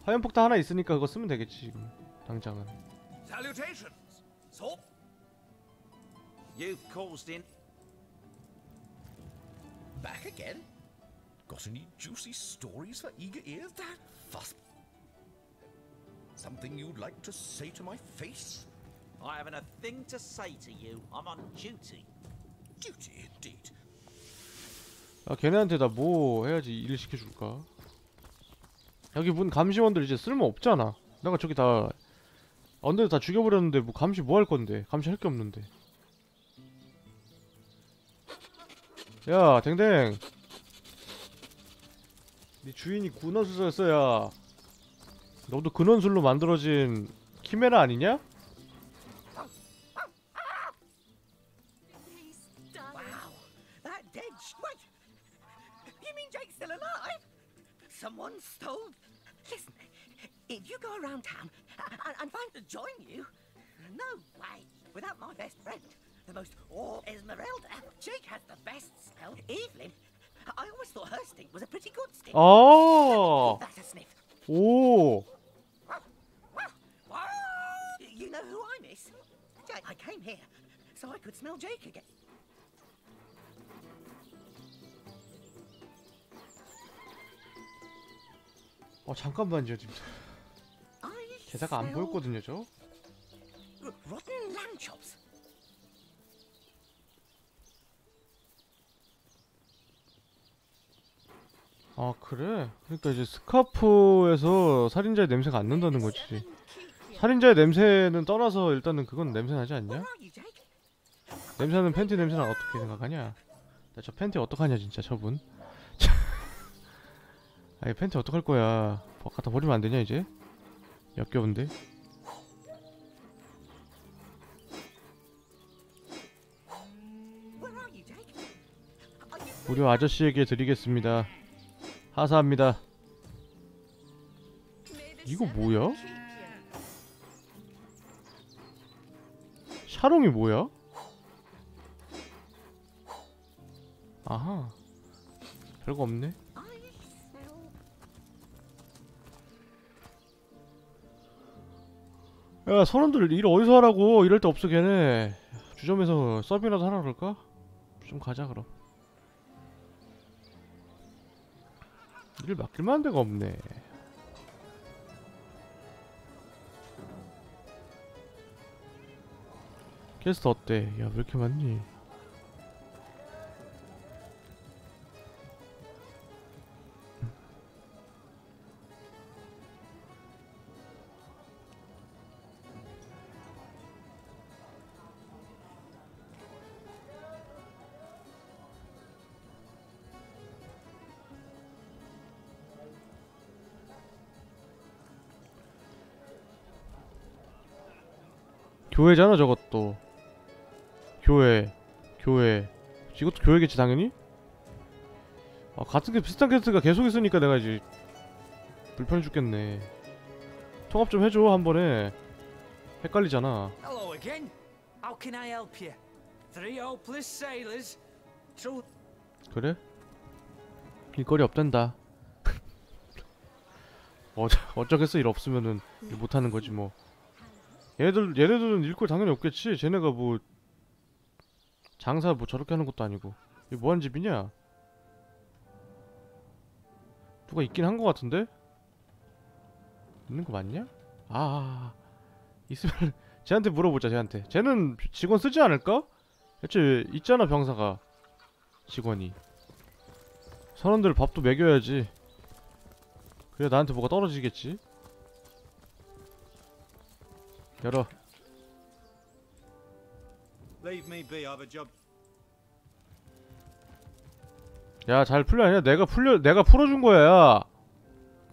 화염폭탄 하나 있으니까 그거 쓰면 되겠지 지금 당장은. Back again? Got any juicy stories for eager ears? That fuss. Something you'd like to say to my face? I haven't a thing to say to you. I'm on duty. Duty indeed. 아 걔네한테 나 뭐 해야지 일 시켜줄까? 여기 문 감시원들 이제 쓸모 없잖아. 내가 저기 다 언데도 다 죽여버렸는데 뭐 감시 뭐 할 건데? 감시 할 게 없는데. 야 댕댕. 네 주인이 군원수사였어 야. 너도 근원술로 만들어진 키메라 아니냐? Someone stole. Listen, if you go around town and, and find to join you, no way. Without my best friend, the most awe Esmeralda, Jake has the best smell. Evelyn, I always thought her stink was a pretty good stink. Oh! That's a sniff. 오. You know who I miss? Jake. I came here so I could smell Jake again. 어 잠깐만요 지금. 게다가 안 보였거든요 저. 아 그래? 그러니까 이제 스카프에서 살인자의 냄새가 안 난다는 거지. 살인자의 냄새는 떠나서 일단은 그건 냄새 나지 않냐? 냄새는 팬티 냄새는 어떻게 생각하냐? 나 저 팬티 어떡하냐 진짜 저분. 아니 팬티 어떡할 거야? 뭐 갖다 버리면 안 되냐 이제? 역겨운데? 무료 아저씨에게 드리겠습니다. 하사합니다. 이거 뭐야? 샤롱이 뭐야? 아하. 별거 없네. 야 선원들 일 어디서 하라고 이럴 데 없어 걔네 주점에서 서빙이라도 하라 그럴까? 좀 가자 그럼 일 맡길 만한 데가 없네 캐스트 어때? 야 왜 이렇게 많니? 교회잖아 저것도 교회 교회 이것도 교회겠지 당연히 아 같은 게 비슷한 캐스트가 계속 있으니까 내가 이제 불편해 죽겠네 통합 좀 해줘 한 번에 헷갈리잖아 Hello again. How can I help you? Three hopeless sailors. Truth. 그래? 일거리 없단다 어, 어쩌겠어 일 없으면은 일 못하는 거지 뭐 얘네들 얘네들은 일거리 당연히 없겠지. 쟤네가 뭐 장사 뭐 저렇게 하는 것도 아니고. 이게 뭐하는 집이냐? 누가 있긴 한거 같은데? 있는 거 맞냐? 아 있으면 쟤한테 물어보자 쟤한테. 쟤는 직원 쓰지 않을까? 대체 있잖아 병사가. 직원이. 선원들 밥도 먹여야지. 그래 나한테 뭐가 떨어지겠지 열어 Leave me be, I've a job. 야잘 풀려 아니야 내가 풀려 내가 풀어 준 거야 야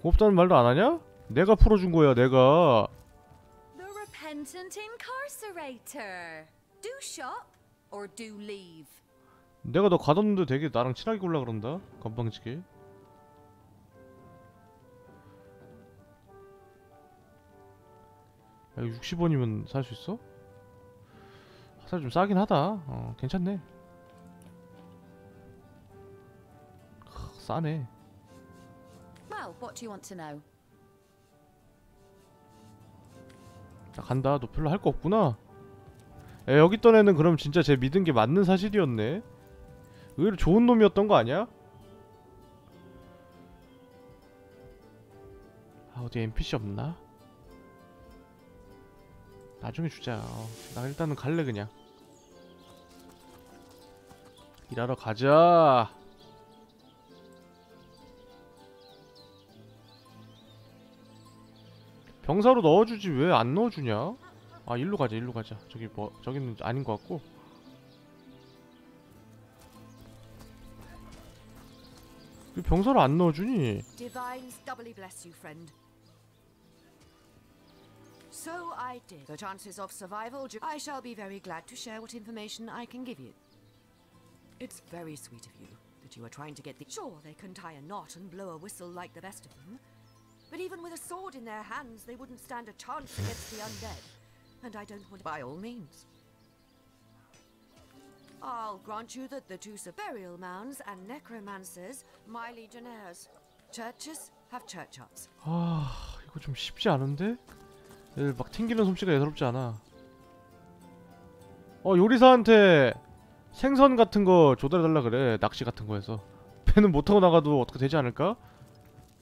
고맙다는 말도 안 하냐 내가 풀어 준 거야 내가 The repentant incarcerator. Do shop or do leave. 내가 너 가뒀는데 되게 나랑 친하게 굴라 그런다 건방지게 야 60원이면 살 수 있어? 화살 좀 싸긴 하다 어 괜찮네 크, 싸네 Well, what do you want to know? 자 간다 너 별로 할 거 없구나 야 여기 있던 애는 그럼 진짜 제 믿은 게 맞는 사실이었네 의외로 좋은 놈이었던 거 아니야? 아 어디 NPC 없나? 나중에 주자. 어, 나 일단은 갈래 그냥. 일하러 가자. 병사로 넣어주지. 왜 안 넣어주냐? 아 일로 가자 일로 가자. 저기 뭐 저기는 아닌 것 같고. 왜 병사를 안 넣어주니? So I did. The chances of survival. ju- I shall be very glad to share what information I can give you. It's very sweet of you that you are trying to get the. Sure, they can tie a knot and blow a whistle like the best of them. But even with a sword in their hands, they wouldn't stand a chance against the undead. And I don't want. By all means. I'll grant you that the two burial mounds and necromancers, my legionnaires. Churches have churchyards. 아 이거 좀 쉽지 않은데? 막 튕기는 솜씨가 예사롭지 않아 어 요리사한테 생선 같은 거 조달해달라 그래 낚시 같은 거에서 배는 못 타고 나가도 어떻게 되지 않을까?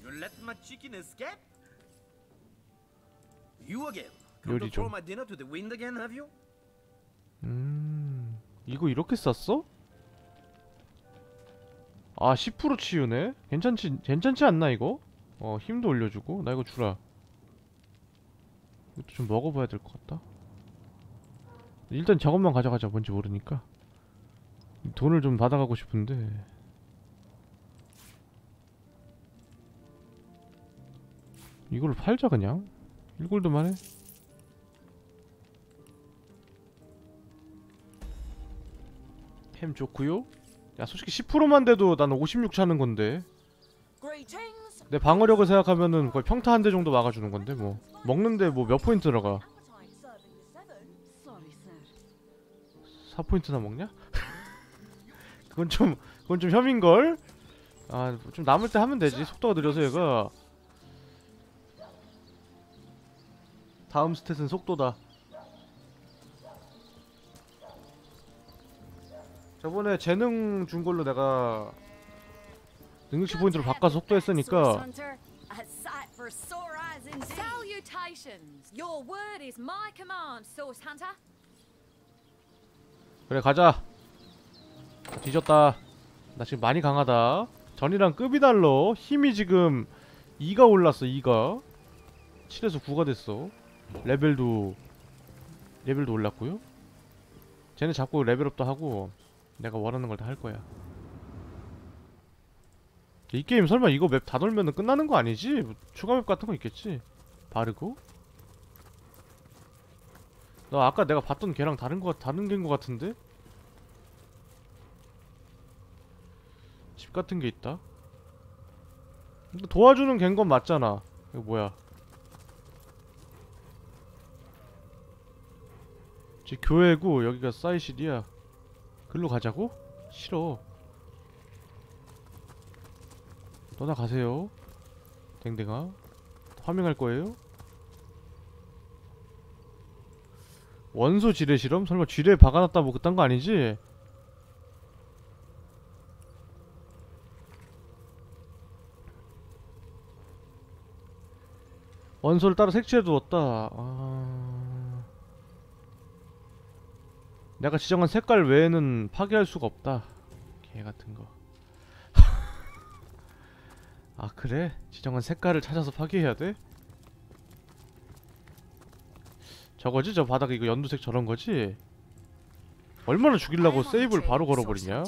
You let my chicken escape? You again? Come to 요리 throw 좀 my dinner to the wind again, have you? 음 이거 이렇게 쌌어? 아 10% 치유네? 괜찮지 괜찮지 않나 이거? 어 힘도 올려주고 나 이거 주라 이것도 좀 먹어봐야 될 것 같다. 일단 저것만 가져가자 뭔지 모르니까. 돈을 좀 받아가고 싶은데. 이걸 팔자 그냥? 1골드만 해? 햄 좋구요. 야 솔직히 10%만 돼도 나는 56 차는 건데. 내 방어력을 생각하면은 거의 평타 한 대 정도 막아주는 건데 뭐 먹는데 뭐 몇 포인트 들어가 Sorry, sir. 4포인트나 먹냐? 그건 좀 그건 좀 혐인걸? 아 좀 남을 때 하면 되지 속도가 느려서 얘가 다음 스탯은 속도다 저번에 재능 준 걸로 내가 능력치 포인트로 바꿔서 속도 했으니까 for sore eyes indeed. Salutations. Your word is my command, Source Hunter. 그래 가자. 뒤졌다. 나 지금 많이 강하다. 전이랑 급이 달러. 힘이 지금 2가 올랐어 2가. 7에서 9가 됐어. 레벨도 레벨도 올랐고요. 쟤네 자꾸 레벨업도 하고 내가 원하는 걸 다 할 거야 이 게임 설마 이거 맵 다 돌면은 끝나는 거 아니지? 뭐 추가 맵 같은 거 있겠지? 바르고? 너 아까 내가 봤던 걔랑 다른 거 다른 개인 거 같은데? 같은 게 있다. 근데 도와주는 갠 건 맞잖아. 이거 뭐야? 지 교회고 여기가 사이실이야. 글로 가자고? 싫어. 너나 가세요. 댕댕아. 화명할 거예요? 원소 지뢰 실험? 설마 지뢰에 박아놨다 뭐 그딴 거 아니지? 원소를 따로 색칠해 두었다. 아... 내가 지정한 색깔 외에는 파괴할 수가 없다. 개 같은 거. 아 그래? 지정한 색깔을 찾아서 파괴해야 돼? 저거지? 저 바닥에 이거 연두색 저런 거지? 얼마나 죽이려고 세이브를 바로 걸어버리냐?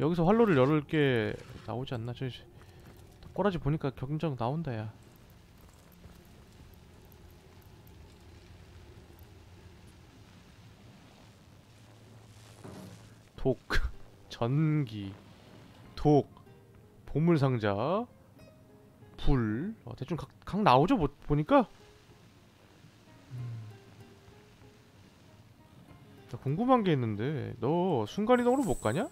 여기서 활로를 열을 게 나오지 않나? 저 꼬라지 보니까 경정 나온다 야. 독, 전기, 독, 보물상자, 불. 어, 대충 각, 각 나오죠? 뭐, 보니까? 음. 나 궁금한 게 있는데 너 순간이동으로 못 가냐?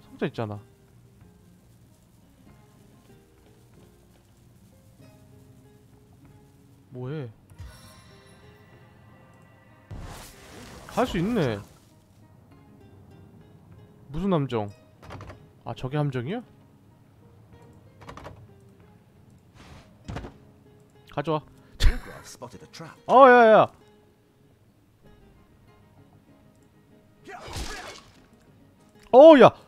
상자 있잖아. 뭐해? 갈수 있네. 무슨 함정? 아 저게 함정이야? 가져와. 어 야야. 어 야.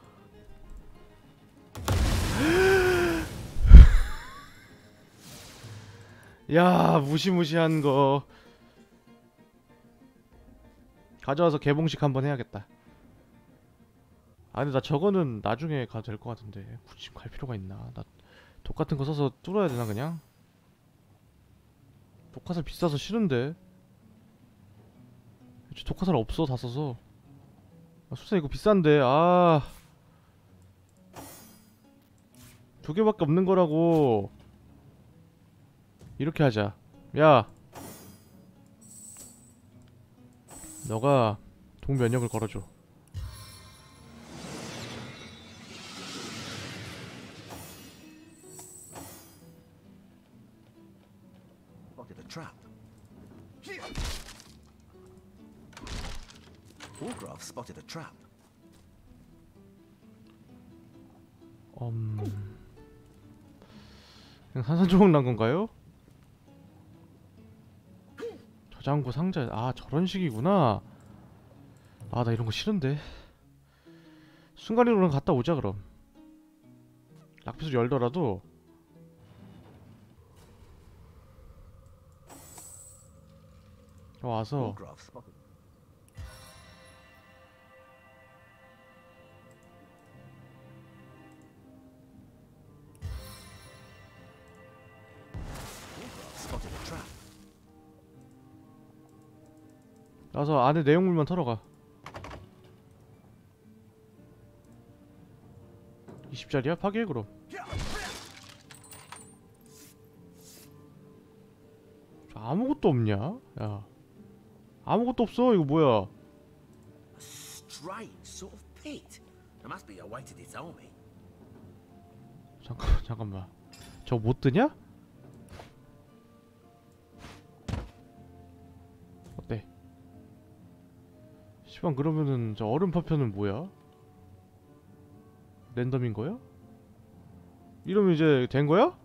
야 무시무시한 거. 가져와서 개봉식 한번 해야겠다. 아 근데 나 저거는 나중에 가도 될 것 같은데. 굳이 갈 필요가 있나? 나 독 같은 거 써서 뚫어야 되나 그냥? 독화살 비싸서 싫은데. 독화살 없어 다 써서. 아, 수사 이거 비싼데. 아. 두 개밖에 없는 거라고 이렇게 하자 야 너가 동면역을 걸어줘 Spotted a trap. Wolgraff spotted a trap. 음... 그냥 산산조각 난 건가요? 저장고 상자 아 저런 식이구나. 아 나 이런 거 싫은데. 순간이동으로 갔다 오자 그럼. 락핏을 열더라도. 와서 와서 안에 내용물만 털어가 20짜리야? 파괴 그럼 저 아무것도 없냐? 야 아무것도 없어 이거 뭐야 Strange sort of pit. There must be a way to disarm it. 잠깐 잠깐만 저거 못 뜨냐? 시방 그러면은 저 얼음 파편은 뭐야? 랜덤인 거야? 이러면 이제 된 거야?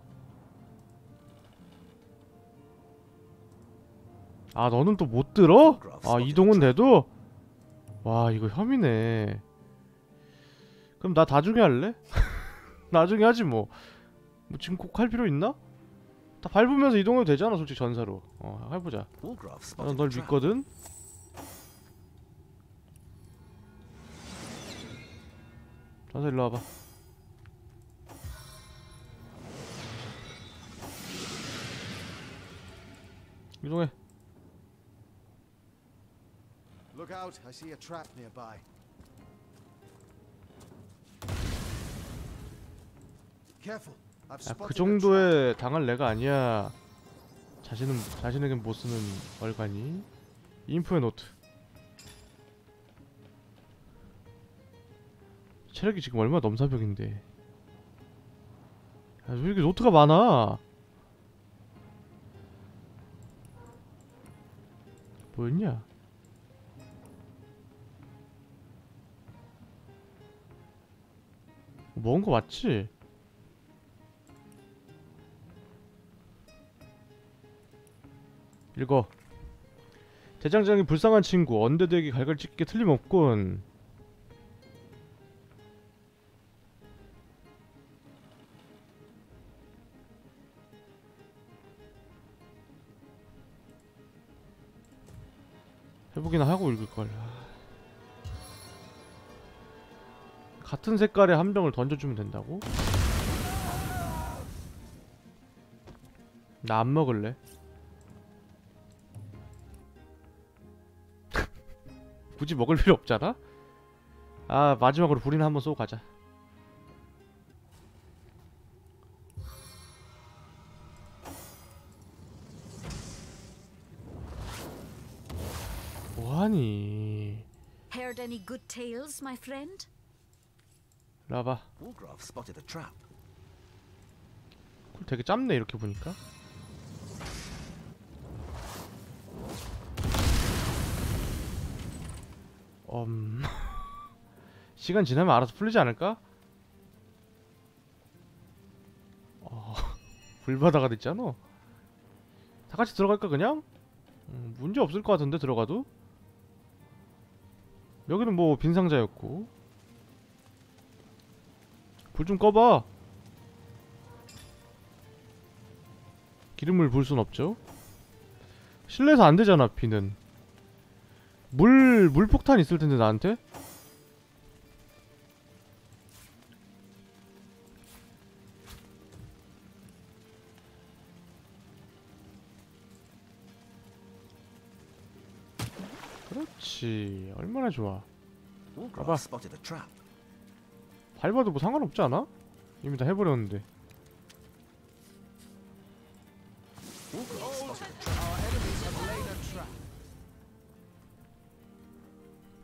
아 너는 또 못 들어? 아 이동은 돼도? 와 이거 혐의네 그럼 나 나중에 할래? 나중에 하지 뭐. 뭐 지금 꼭 할 필요 있나? 다 밟으면서 이동해도 되잖아 솔직히 전사로 어 해보자 나는 널. 믿거든 전서 일로 와봐 이동해 Look out, I see a trap nearby. Careful. I've 야, 그 spotted a trap. 정도의 당할 내가 아니야 자신은 자신에겐 못 쓰는 얼간이 인프의 노트 체력이 지금 얼마 넘사벽인데. 야, 왜 이렇게 노트가 많아? 뭐였냐? 먹은 거 맞지? 읽어. 대장장이 불쌍한 친구 언데드에게 갈갈 찢게 틀림없군 해보기나 하고 읽을걸 아. 같은 색깔의 한 병을 던져주면 된다고? 나 안 먹을래 굳이 먹을 필요 없잖아? 아 마지막으로 불이나 한번 쏘고 가자 하니 Heard any good tales, my friend? 와봐 Wargrave spotted a trap. 쿨 되게 짧네 이렇게 보니까 음... 시간 지나면 알아서 풀리지 않을까? 어... 불바다가 됐잖아 다 같이 들어갈까 그냥? 음, 문제 없을 것 같은데 들어가도? 여기는 뭐 빈 상자였고. 불 좀 꺼봐. 기름을 부을 순 없죠? 실내에서 안 되잖아 비는. 물 물폭탄 있을 텐데 나한테 그렇지 얼마나 좋아 trap. 밟아도 뭐 상관없지 않아? 이미 다 해버렸는데.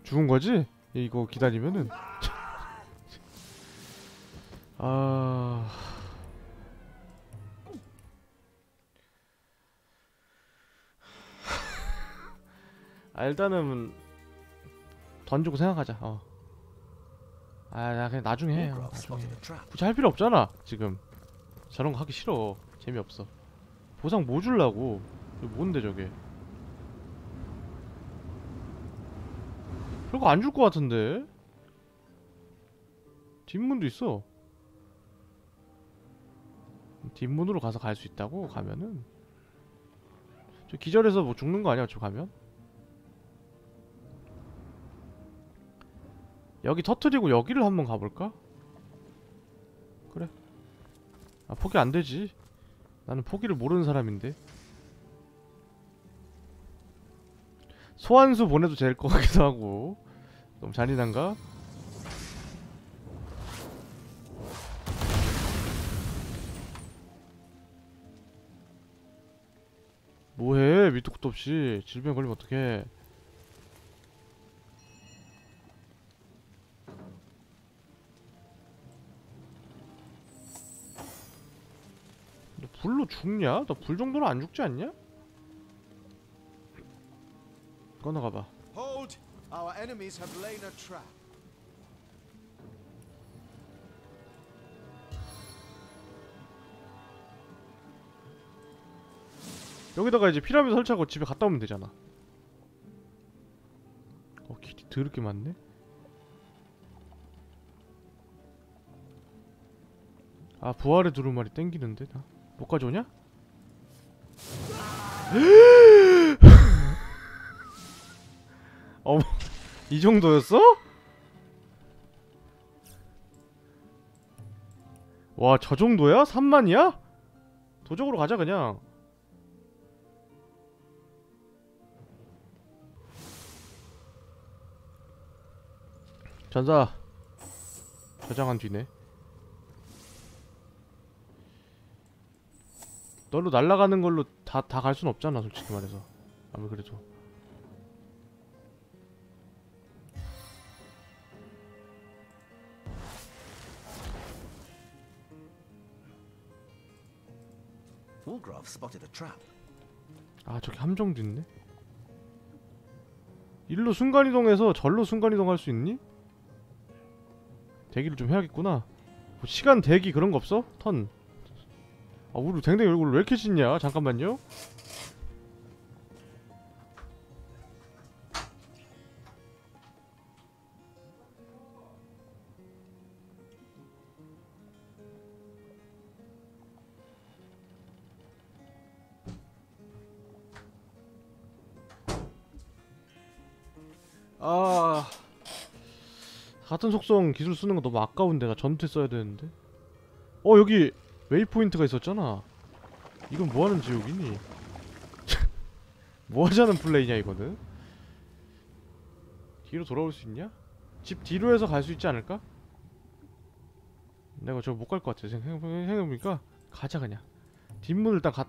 죽은 거지? 이거 기다리면은 아 아, 일단은 던지고 생각하자. 어. 아, 나 그냥 나중에 해. 나중에. 굳이 할 필요 없잖아. 지금 저런 거 하기 싫어. 재미없어. 보상 뭐 줄라고? 이거 뭔데 저게? 별거 안 줄 것 같은데? 뒷문도 있어. 뒷문으로 가서 갈 수 있다고 가면은 저 기절해서 뭐 죽는 거 아니야? 저 가면? 여기 터트리고 여기를 한번 가볼까? 그래. 아 포기 안 되지. 나는 포기를 모르는 사람인데. 소환수 보내도 될 것 같기도 하고. 너무 잔인한가? 뭐해 밑도 끝도 없이 질병 걸리면 어떡해 불로 죽냐? 너불 정도는 안 죽지 않냐? 꺼나가봐 Hold! Our enemies have laid a trap. 여기다가 이제 피라미드 설치하고 집에 갔다 오면 되잖아 어 길이 더럽게 많네 아 부활의 두루마리 땡기는데 나 못 가져오냐? 어머 이 정도였어? 와 저 정도야? 3만이야? 도적으로 가자 그냥 전사 저장한 뒤네 널로 날아가는 걸로 다 다 갈 순 없잖아 솔직히 말해서 아무리 그래도 trap. 아 저기 함정도 있네 일로 순간이동해서 절로 순간이동할 수 있니? 대기를 좀 해야겠구나 뭐 시간 대기 그런 거 없어? 턴 아, 우리 댕댕이 얼굴 왜 이렇게 짖냐? 잠깐만요. 아 같은 속성 기술 쓰는 거 너무 아까운데 나 전투에 써야 되는데 어 여기 waypoint가 있었잖아 이건 뭐하는 지옥이니 뭐하자는 플레이냐 이거는 뒤로 돌아올 수 있냐? 집 뒤로 해서 갈 수 있지 않을까? 내가 저거 못 갈 것 같아 생각- 생각해보니까 가자 그냥 뒷문을 일단 가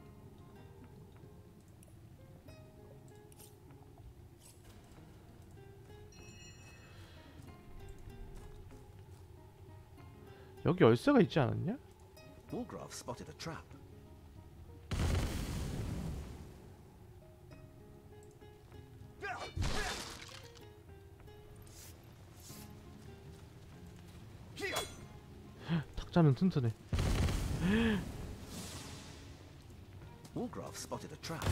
여기 열쇠가 있지 않았냐? Wolgraf spotted a trap. 탁자는 튼튼해 Wolgraf spotted a trap.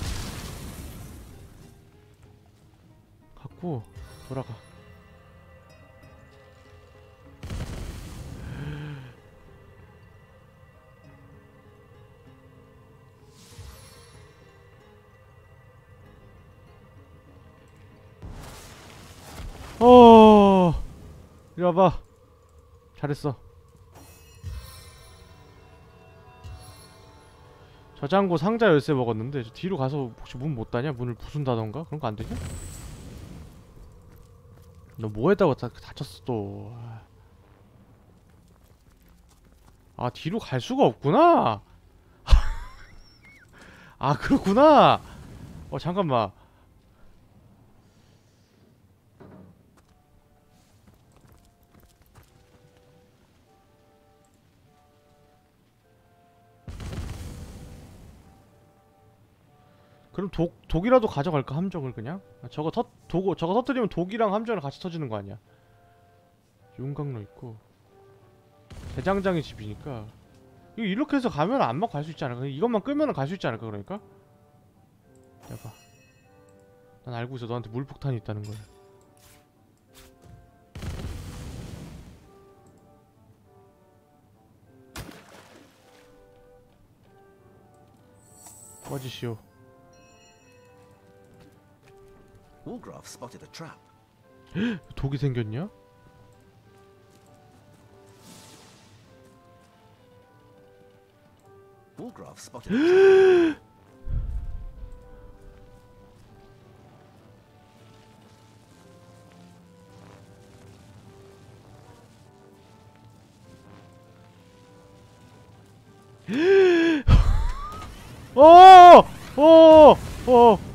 갖고 돌아가 이리 와봐 잘했어 저장고 상자 열쇠 먹었는데 저 뒤로 가서 혹시 문못 닫냐? 문을 부순다던가? 그런 거 안 되냐? 너 뭐 했다고 다, 다쳤어 또. 아 뒤로 갈 수가 없구나. 아 그렇구나. 어 잠깐만. 그럼 독 독이라도 가져갈까 함정을 그냥? 아, 저거 터 독 저거 터뜨리면 독이랑 함정이랑 같이 터지는 거 아니야? 용광로 있고 대장장의 집이니까 이거 이렇게 해서 가면 안 막 갈 수 있지 않을까? 이것만 끄면은 갈수 있지 않을까 그러니까? 야봐 난 알고 있어 너한테 물폭탄이 있다는 걸 꺼지시오 Wolgraf spotted a trap. 독이 생겼냐? Wolgraf spotted a trap. 어! 어! 어!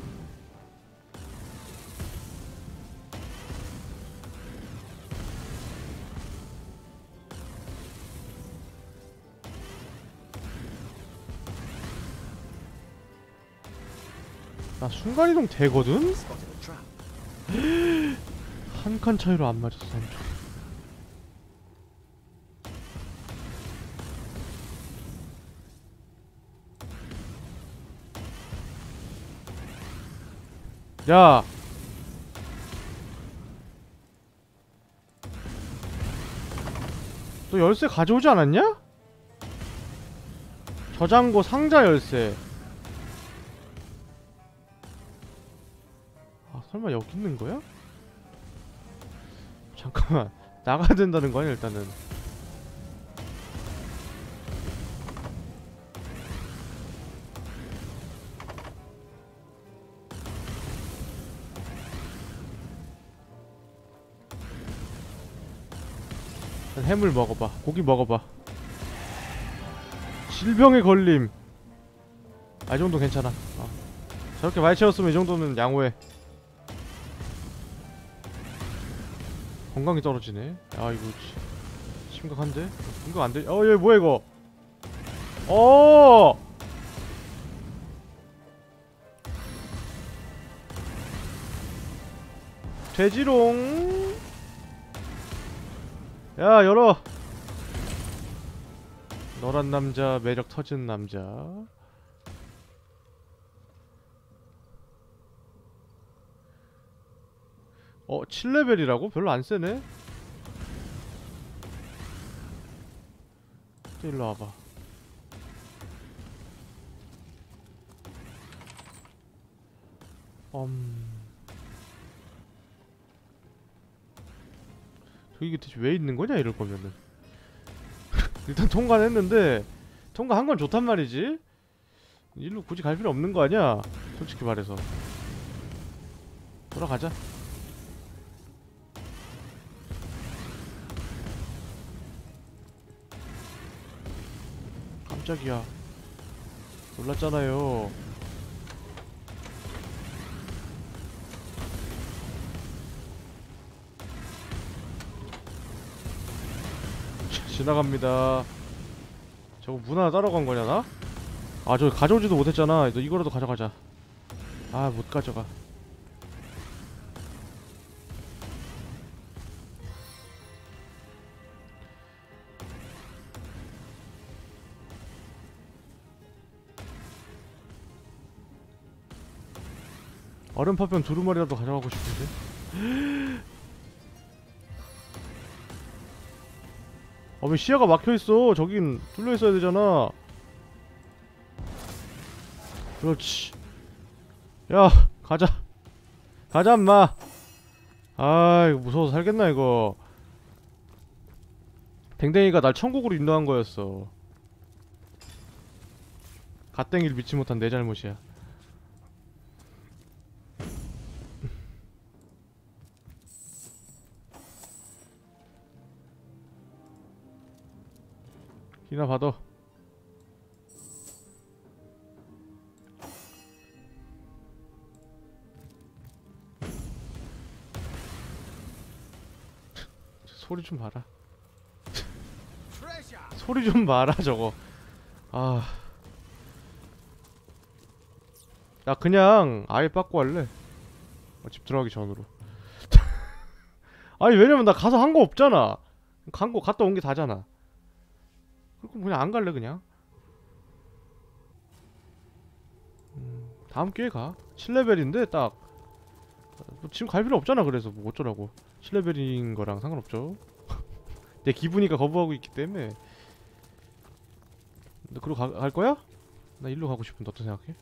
되거든? Spotted a trap. 한칸 차이로 안 맞았어. 야! 너 열쇠 가져오지 않았냐? 저장고 상자 열쇠 있는 거야? 잠깐만. 나가야 된다는 거 아니야 일단은? 일단 해물 먹어봐. 고기 먹어봐. 질병에 걸림. 아 이 정도 괜찮아. 어. 저렇게 많이 채웠으면 이 정도는 양호해 건강이 떨어지네. 아 이거 치- 심각한데? 이거 안돼. 어 얘 뭐야 이거? 어! 돼지롱. 야 열어. 너란 남자 매력 터지는 남자 어 7레벨이라고? 별로 안 세네. 또 일로 와봐. 음... 저기 대체 왜 있는 거냐 이럴 거면은. 일단 통과는 했는데 통과한 건 좋단 말이지. 일로 굳이 갈 필요 없는 거 아니야 솔직히 말해서. 돌아가자 깜짝이야. 놀랐잖아요. 자, 지나갑니다. 저거 문 하나 따라간 거냐 나? 아 저거 가져오지도 못했잖아. 너 이거라도 가져가자. 아 못 가져가 얼음 파편 두루마리라도 가져가고 싶은데? 아왜 시야가 막혀있어? 저긴 뚫려있어야 되잖아. 그렇지. 야 가자. 가자 인마. 아 이거 무서워서 살겠나 이거? 댕댕이가 날 천국으로 인도한 거였어. 갓댕이를 믿지 못한 내 잘못이야 이나 받아. 소리 좀 봐라. 소리 좀 봐라 저거. 아. 나 그냥 아예 빠꾸 할래. 어, 집 들어가기 전으로. 아니 왜냐면 나 가서 한 거 없잖아. 간 거 갔다 온 게 다잖아 그럼 그냥 안 갈래 그냥? 음, 다음 기회에 가. 7레벨인데 딱. 뭐 지금 갈 필요 없잖아 그래서 뭐 어쩌라고. 7레벨인 거랑 상관없죠. 내 기분이가 거부하고 있기 때문에. 너 그리고 가, 갈 거야? 나 일로 가고 싶은데 어떤 생각해?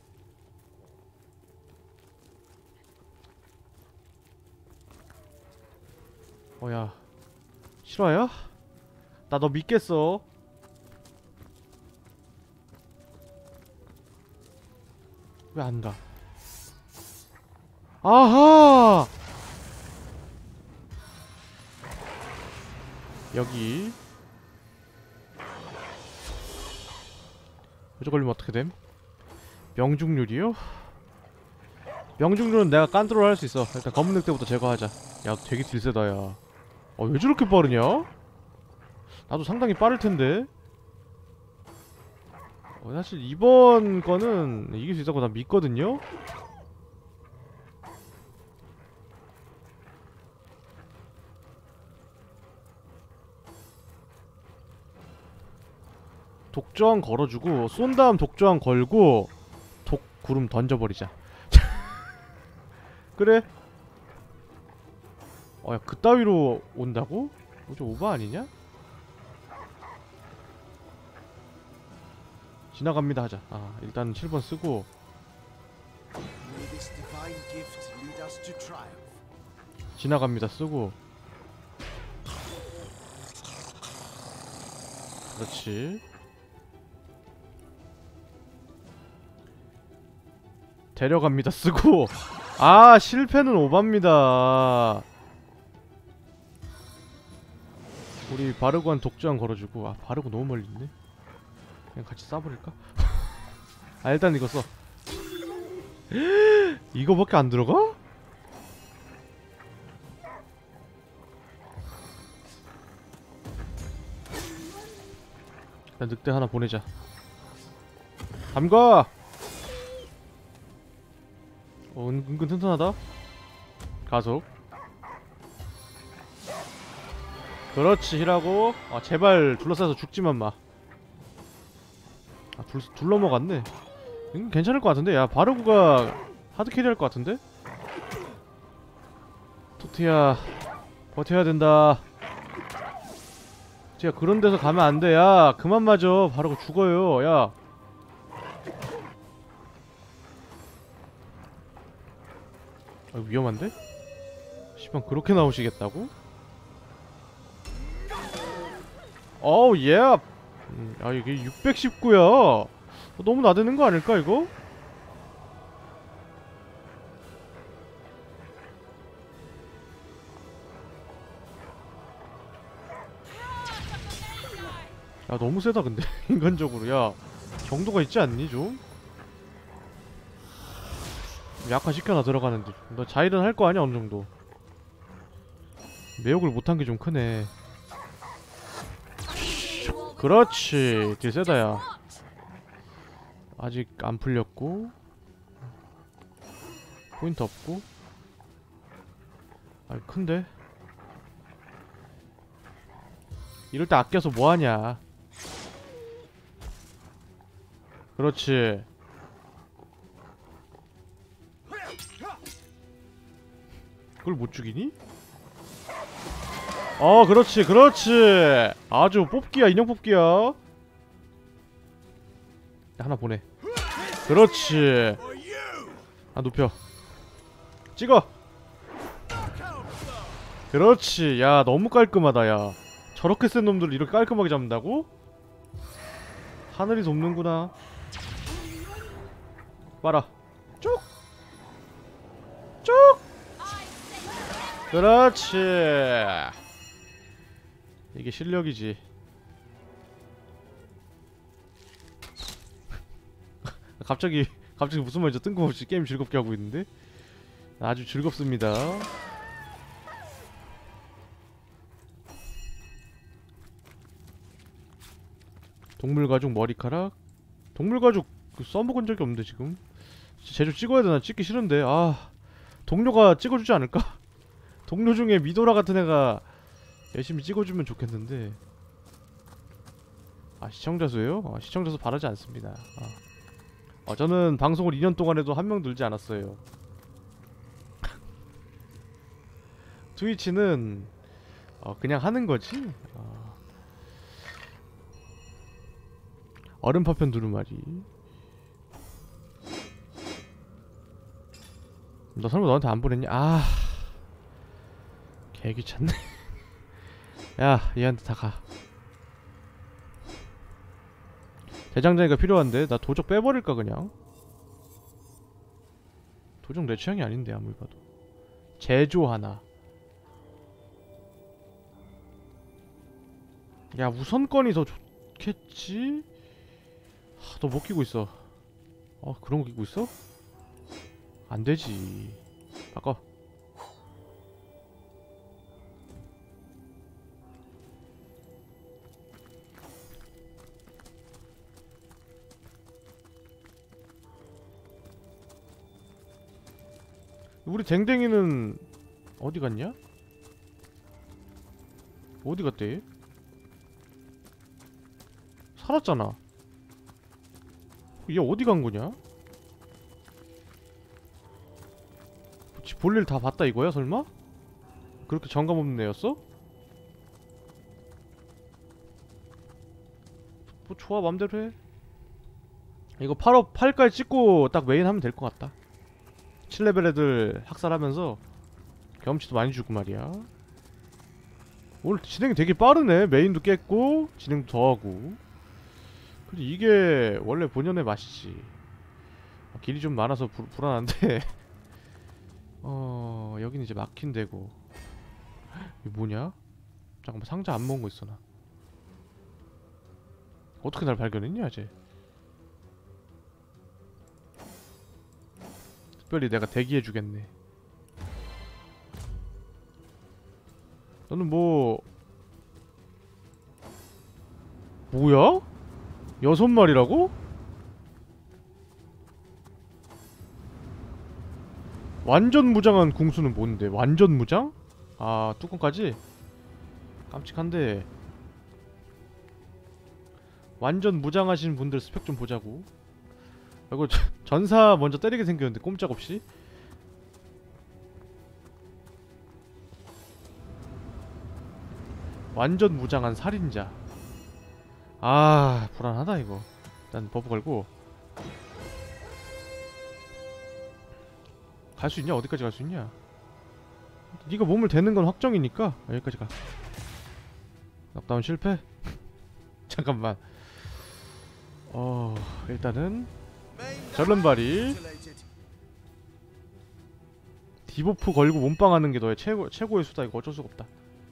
어야. 실화야? 나 너 믿겠어 왜 안 가? 아하! 여기 여기 걸리면 어떻게 됨? 명중률이요? 명중률은 내가 깐트롤 할수 있어 일단 검은 늑대부터 제거하자 야 되게 딜세다 야어 왜 저렇게 빠르냐? 나도 상당히 빠를 텐데 어, 사실 이번 거는 이길 수 있다고 난 믿거든요? 독저항 걸어주고 쏜 다음 독저항 걸고 독 구름 던져버리자 그래 어야 그따위로 온다고? 어, 좀 오버 아니냐? 지나갑니다. 하자. 아 일단 7번 쓰고. 지나갑니다. 쓰고. 그렇지. 데려갑니다. 쓰고. 아 실패는 오바입니다. 우리 바르고한 독주한 걸어주고. 아 바르고 너무 멀리 있네 그냥 같이 쏴버릴까? 아 일단 이거 써 이거밖에 안 들어가? 일단 늑대 하나 보내자 담가! 어 은, 은근 튼튼하다 가속 그렇지 힐하고 아 제발 둘러싸서 죽지만 마 아, 둘, 둘 넘어갔네. 음, 괜찮을 것 같은데? 야 바르구가 하드캐리 할 것 같은데? 토트야 버텨야 된다. 제가 그런 데서 가면 안 돼. 야 그만 맞아. 바르고 죽어요. 야. 아, 위험한데? 시방 그렇게 나오시겠다고? 어우 예. 음, 아 이게 619야. 너무 나대는 거 아닐까 이거? 야 너무 세다 근데 인간적으로 야 정도가 있지 않니 좀? 약화 시켜놔 들어가는데 너 자일은 할 거 아니야 어느 정도 매혹을 못한 게 좀 크네 그렇지. 딜 세다야. 아직 안 풀렸고. 포인트 없고. 아 큰데? 이럴 때 아껴서 뭐하냐? 그렇지. 그걸 못 죽이니? 어 그렇지 그렇지. 아주 뽑기야 인형 뽑기야. 야, 하나 보내. 그렇지. 아 눕혀 찍어. 그렇지. 야 너무 깔끔하다 야. 저렇게 센 놈들을 이렇게 깔끔하게 잡는다고? 하늘이 돕는구나. 봐라. 쭉. 쭉! 그렇지 이게 실력이지. 갑자기 갑자기 무슨 말이죠? 뜬금없이 게임 즐겁게 하고 있는데? 아주 즐겁습니다. 동물가죽 머리카락? 동물가죽 그 써먹은 적이 없는데 지금? 제주 찍어야 되나? 찍기 싫은데. 아 동료가 찍어주지 않을까? 동료 중에 미도라 같은 애가 열심히 찍어주면 좋겠는데 아 시청자 수요? 아, 시청자 수 바라지 않습니다 아. 어, 저는 방송을 2년 동안 해도 한 명 늘지 않았어요 트위치는 어, 그냥 하는 거지 어. 얼음 파편 두루마리 너 설마 너한테 안 보냈냐? 아 개귀찮네 야 얘한테 다가. 대장장이가 필요한데? 나 도적 빼버릴까 그냥? 도적 내 취향이 아닌데 아무리 봐도. 제조 하나. 야 우선권이 더 좋겠지? 하, 너 못 끼고 있어? 어 그런 거 끼고 있어? 안 되지. 바꿔 우리 댕댕이는 어디 갔냐? 어디 갔대? 살았잖아 얘 어디 간 거냐? 지 볼일 다 봤다 이거야 설마? 그렇게 정감 없는 애였어? 뭐 좋아 맘대로 해 이거 8 up 8까지 찍고 딱 메인 하면 될 것 같다 7레벨 애들 학살하면서 경험치도 많이 주고 말이야. 오늘 진행이 되게 빠르네. 메인도 깼고 진행도 더하고. 근데 이게 원래 본연의 맛이지. 아, 길이 좀 많아서 불, 불안한데. 어... 여긴 이제 막힌 데고. 이게 뭐냐? 잠깐만 상자 안 먹은 거 있어 나. 어떻게 날 발견했냐 쟤 특별히 내가 대기해주겠네 너는 뭐 뭐야? 여섯 마리라고? 완전 무장한 궁수는 뭔데? 완전 무장? 아 뚜껑까지? 깜찍한데 완전 무장하신 분들 스펙 좀 보자고 이거 저- 전사 먼저 때리게 생겼는데 꼼짝없이? 완전 무장한 살인자. 아 불안하다 이거. 일단 buff 걸고. 갈 수 있냐? 어디까지 갈 수 있냐? 네가 몸을 대는 건 확정이니까. 여기까지 가. 넉다운 실패? 잠깐만. 어 일단은 전른발이. 디버프 걸고 몸빵하는 게 너의 최고, 최고의 수다. 이거 어쩔 수가 없다.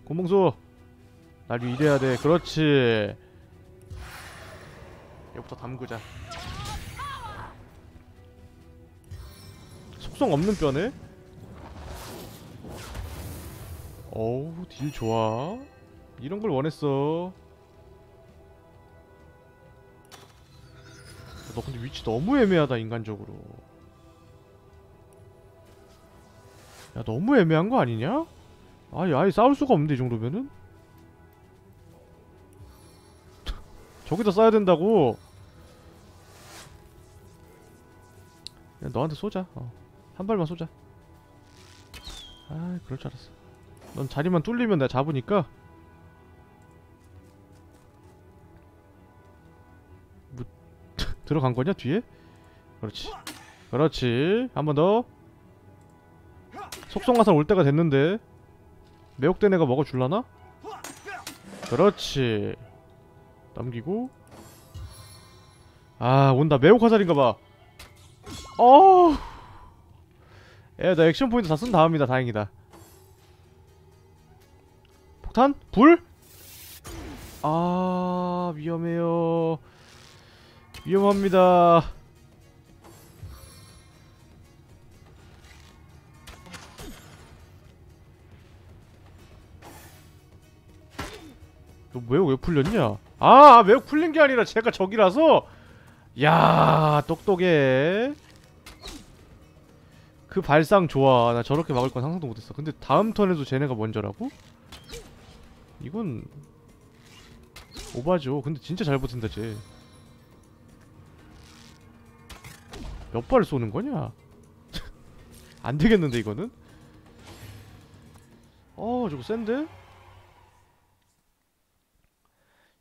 곤봉수 날 위대해야 돼. 그렇지. 여기부터 담그자. 속성 없는 뼈네 어우 딜 좋아. 이런 걸 원했어 너 근데 위치 너무 애매하다 인간적으로. 야 너무 애매한 거 아니냐? 아예 아예 싸울 수가 없는데 이 정도면은? 저기다 써야 된다고? 그냥 너한테 쏘자 어. 한 발만 쏘자. 아 그럴 줄 알았어. 넌 자리만 뚫리면 내가 잡으니까 들어간 거냐 뒤에? 그렇지. 그렇지. 한 번 더. 속성화살 올 때가 됐는데. 매혹된 애가 먹어줄라나? 그렇지. 넘기고. 아 온다. 매혹화살인가봐. 어우. 에나 액션 포인트 다 쓴 다음이다. 다행이다. 폭탄? 불? 아 위험해요 위험합니다. 너 매혹 왜 풀렸냐? 아 매혹 풀린 게 아니라 제가 적이라서? 야 똑똑해. 그 발상 좋아. 나 저렇게 막을 건 상상도 못했어. 근데 다음 턴에도 쟤네가 먼저라고? 이건 오바죠. 근데 진짜 잘 버틴다 쟤 몇 발을 쏘는 거냐? 안 되겠는데 이거는? 어 저거 센데?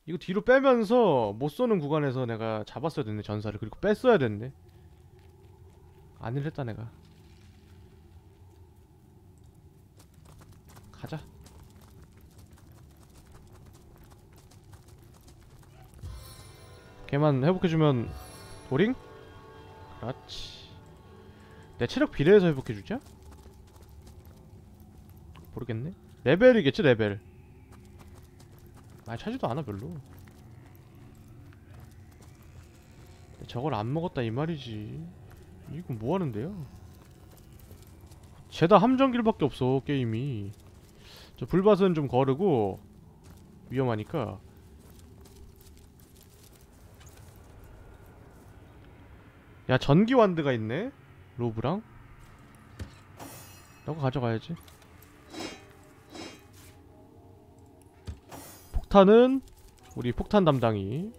이거 뒤로 빼면서 못 쏘는 구간에서 내가 잡았어야 됐네 전사를 그리고 뺐어야 됐네 안일 했다 내가 가자 걔만 회복해주면 도링? 그렇지. 내 체력 비례해서 회복해주자? 모르겠네. 레벨이겠지 레벨. 많이 차지도 않아 별로. 저걸 안 먹었다 이 말이지. 이건 뭐하는데요? 죄다 함정길밖에 없어 게임이. 저 불밭은 좀 거르고 위험하니까 야 전기 완드가 있네. 로브랑? 너가 가져가야지. 폭탄은 우리 폭탄 담당이.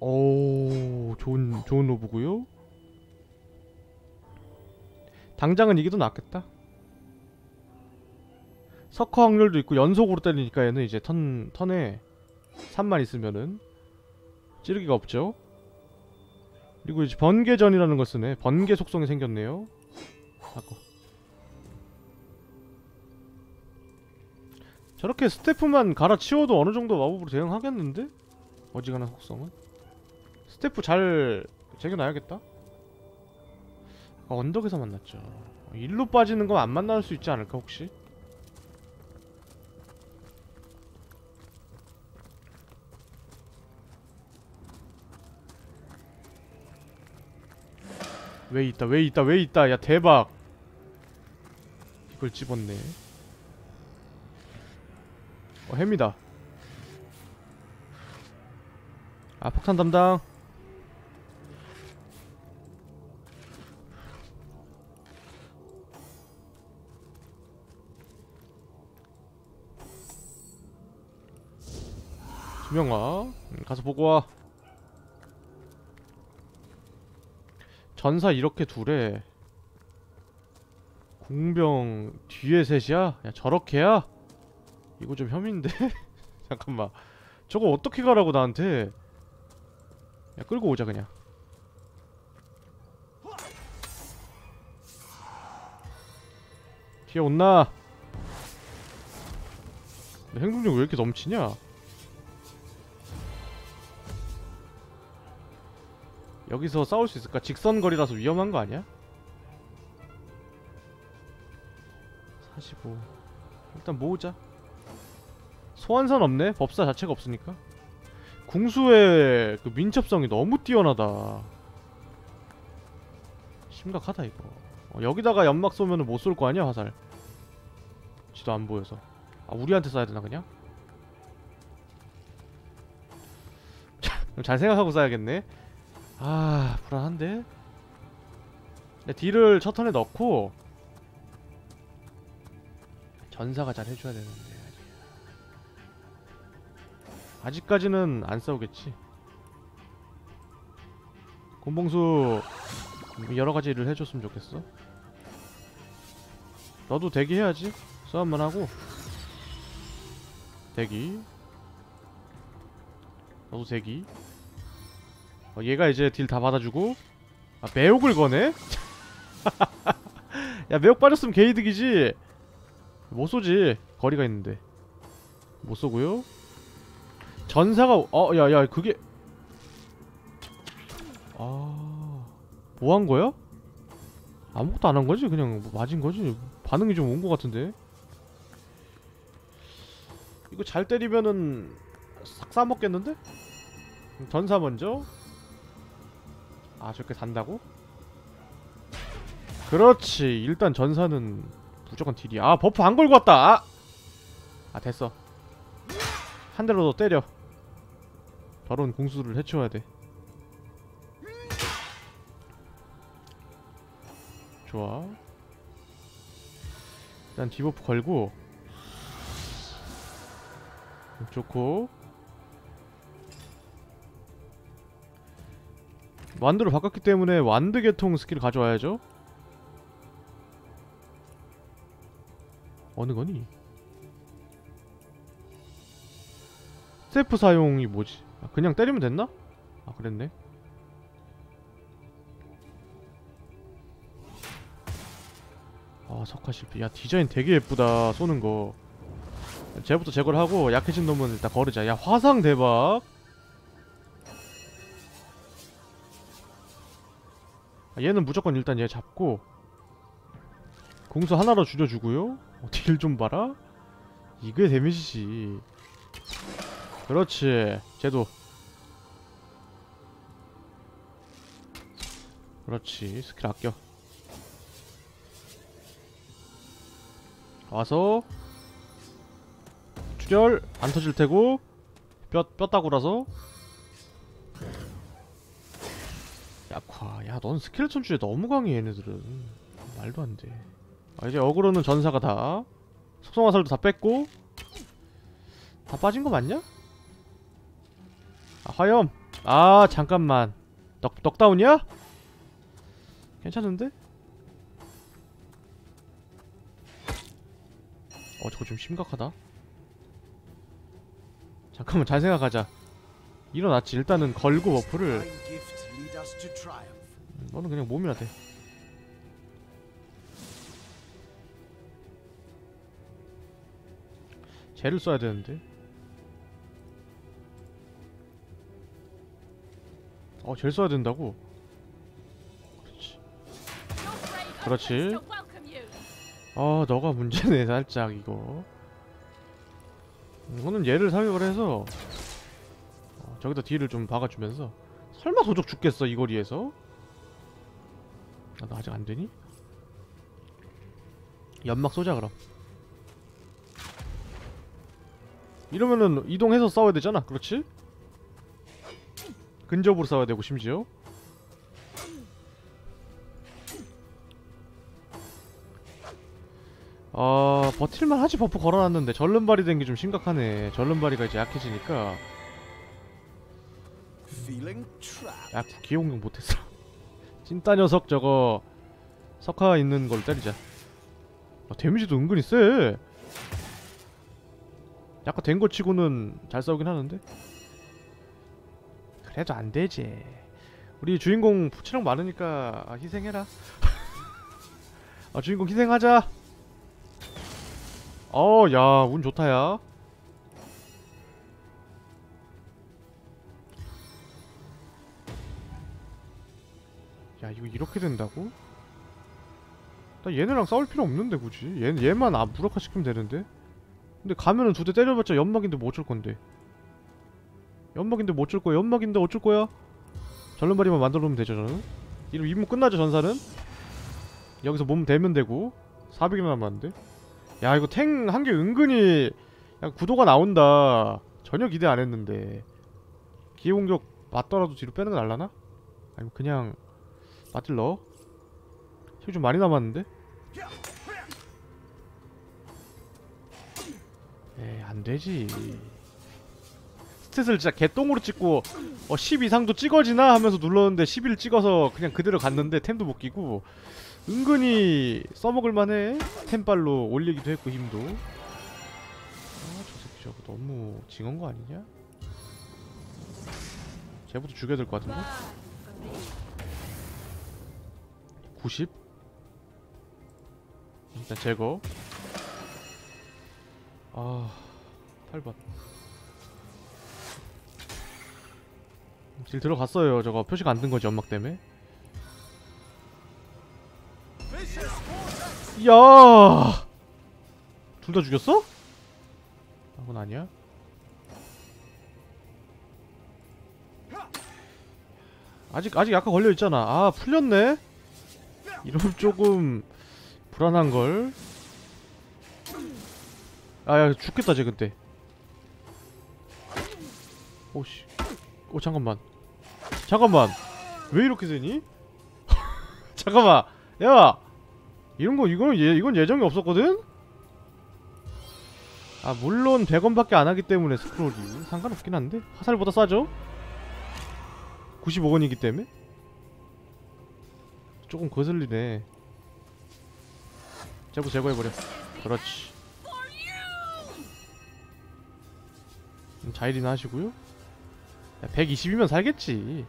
오 좋은 좋은 로브고요. 당장은 이게 더 낫겠다 석화 확률도 있고 연속으로 때리니까 얘는 이제 턴, 턴에 3만 있으면은 찌르기가 없죠. 그리고 이제 번개전이라는 걸 쓰네. 번개 속성이 생겼네요. 바꿔 저렇게 스태프만 갈아치워도 어느정도 마법으로 대응하겠는데? 어지간한 속성은? 스태프 잘 챙겨놔야겠다. 아, 언덕에서 만났죠. 일로 빠지는 건 안 만날 수 있지 않을까 혹시? 왜 있다 왜 있다 왜 있다. 야 대박. 이걸 집었네. 어 햄이다. 아 폭탄 담당. 두명아 음, 가서 보고 와 전사 이렇게 둘에 공병 뒤에 셋이야? 야 저렇게야? 이거 좀 혐의인데? 잠깐만 저거 어떻게 가라고 나한테 야 끌고 오자 그냥 뒤에 온나 내 행동력 왜 이렇게 넘치냐 여기서 싸울 수 있을까? 직선거리라서 위험한 거 아니야? 45 일단 모으자 소환선 없네? 법사 자체가 없으니까 궁수의 그 민첩성이 너무 뛰어나다 심각하다 이거 어, 여기다가 연막 쏘면은 못쏠 거 아니야 화살 지도 안 보여서 아 우리한테 쏴야 되나 그냥? 잘 생각하고 쏴야겠네 아 불안한데? 네, 딜을 첫 턴에 넣고 전사가 잘 해줘야 되는데 아직까지는 안 싸우겠지. 곤봉수 여러가지 일을 해줬으면 좋겠어. 너도 대기해야지. 싸움만 하고. 대기. 너도 대기 어, 얘가 이제 딜 다 받아주고 아 매혹을 거네? 야 매혹 빠졌으면 개이득이지 못 쏘지 거리가 있는데 못 쏘고요 전사가 어 야야 그게 아 뭐 한 거야? 아무것도 안 한 거지? 그냥 뭐 맞은 거지? 반응이 좀 온 거 같은데 이거 잘 때리면은 싹 싸먹겠는데? 전사 먼저 아 저렇게 산다고? 그렇지. 일단 전사는 무조건 deal이야. 아 buff 안 걸고 왔다. 아, 아 됐어. 한 대로 더 때려. 더러운 궁수를 해치워야 돼. 좋아. 일단 debuff 걸고. 좋고 wand로 바꿨기 때문에 wand 계통 스킬 가져와야죠 어느 거니? 스태프 사용이 뭐지? 아, 그냥 때리면 됐나? 아 그랬네 아 석화 실패 야 디자인 되게 예쁘다 쏘는 거 쟤부터 제거를 하고 약해진 놈은 일단 거르자 야 화상 대박 얘는 무조건 일단 얘 잡고 공수 하나로 줄여주고요. 어, 딜좀 봐라. 이게 데미지지. 그렇지. 쟤도. 그렇지. 스킬 아껴. 와서 출혈 안 터질 테고 뼈, 뼈다구라서 약화 야넌 스킬 천주에 너무 강해 얘네들은. 말도 안돼. 아, 이제 어그로는 전사가 다. 속성화살도 다 뺐고. 다 빠진 거 맞냐? 아 화염. 아 잠깐만. 넉, 넉다운이야? 괜찮은데? 어 저거 좀 심각하다. 잠깐만 잘 생각하자. 일어났지. 일단은 걸고 buff를 음, 너는 그냥 몸이나 대 쟤를 써야 되는데 어, 젤 써야 된다고? 그렇지. 그렇지. 아, 너가 문제네, 살짝, 이거. 이거는 얘를 사격을 해서 어, 저기다 뒤를 좀 박아주면서 설마 도적 죽겠어, 이 거리에서? 아, 나 아직 안 되니? 연막 쏘자, 그럼. 이러면은 이동해서 싸워야 되잖아, 그렇지? 근접으로 싸워야 되고, 심지어. 어 버틸만 하지 buff 걸어놨는데 절름발이 된 게 좀 심각하네 절름발이가 이제 약해지니까. 야 기용력 못했어. 찐따 녀석 저거 석화 있는 걸 때리자. 아, 데미지도 은근히 세. 약간 된 거 치고는 잘 싸우긴 하는데. 그래도 안 되지. 우리 주인공 체력 많으니까 아, 희생해라. 아 주인공 희생하자. 어, 야, 운 좋다, 야. 야, 이거 이렇게 된다고? 나 얘네랑 싸울 필요 없는데, 굳이. 얘, 얘만 아, 무력화 시키면 되는데? 근데 가면은 두 대 때려봤자 연막인데 뭐 어쩔 건데? 연막인데 뭐 어쩔 거야? 연막인데 어쩔 거야? 전른발이만 만들어 놓으면 되죠, 저는. 이럼 임무 끝나죠, 전사는? 여기서 몸 대면 되고. 400이나 남았는데? 야 이거 탱 한 개 은근히 야, 구도가 나온다 전혀 기대 안 했는데 기회 공격 맞더라도 뒤로 빼는 거 날라나? 아니면 그냥 넣어? 힘이 좀 많이 남았는데? 에이 안되지 스탯을 진짜 개똥으로 찍고 어, 10 이상도 찍어지나 하면서 눌렀는데 11 찍어서 그냥 그대로 갔는데 템도 못 끼고 은근히 써먹을만해 템빨로 올리기도 했고 힘도 아저 새끼 저거 너무 징한 거 아니냐? 쟤부터 죽여야 될 것 같은데? 90? 일단 제거 아 8번 딜 들어갔어요 저거 표시가 안뜬 거지 연막 때문에 야! 둘 다 죽였어? 아, 그건 아니야. 아직 아직 약간 걸려 있잖아. 아 풀렸네. 이러면 조금 불안한 걸. 아야 죽겠다 쟤 그때. 오씨. 오 잠깐만. 잠깐만. 왜 이렇게 되니? 잠깐만. 야. 이런 거 이건 예 이건 예정이 없었거든? 아 물론 100원밖에 안 하기 때문에 스크롤이 상관없긴 한데 화살보다 싸죠? 95원이기 때문에 조금 거슬리네. 제보 제거해버려. 그렇지. 음, 자일이나 하시고요. 120이면 살겠지.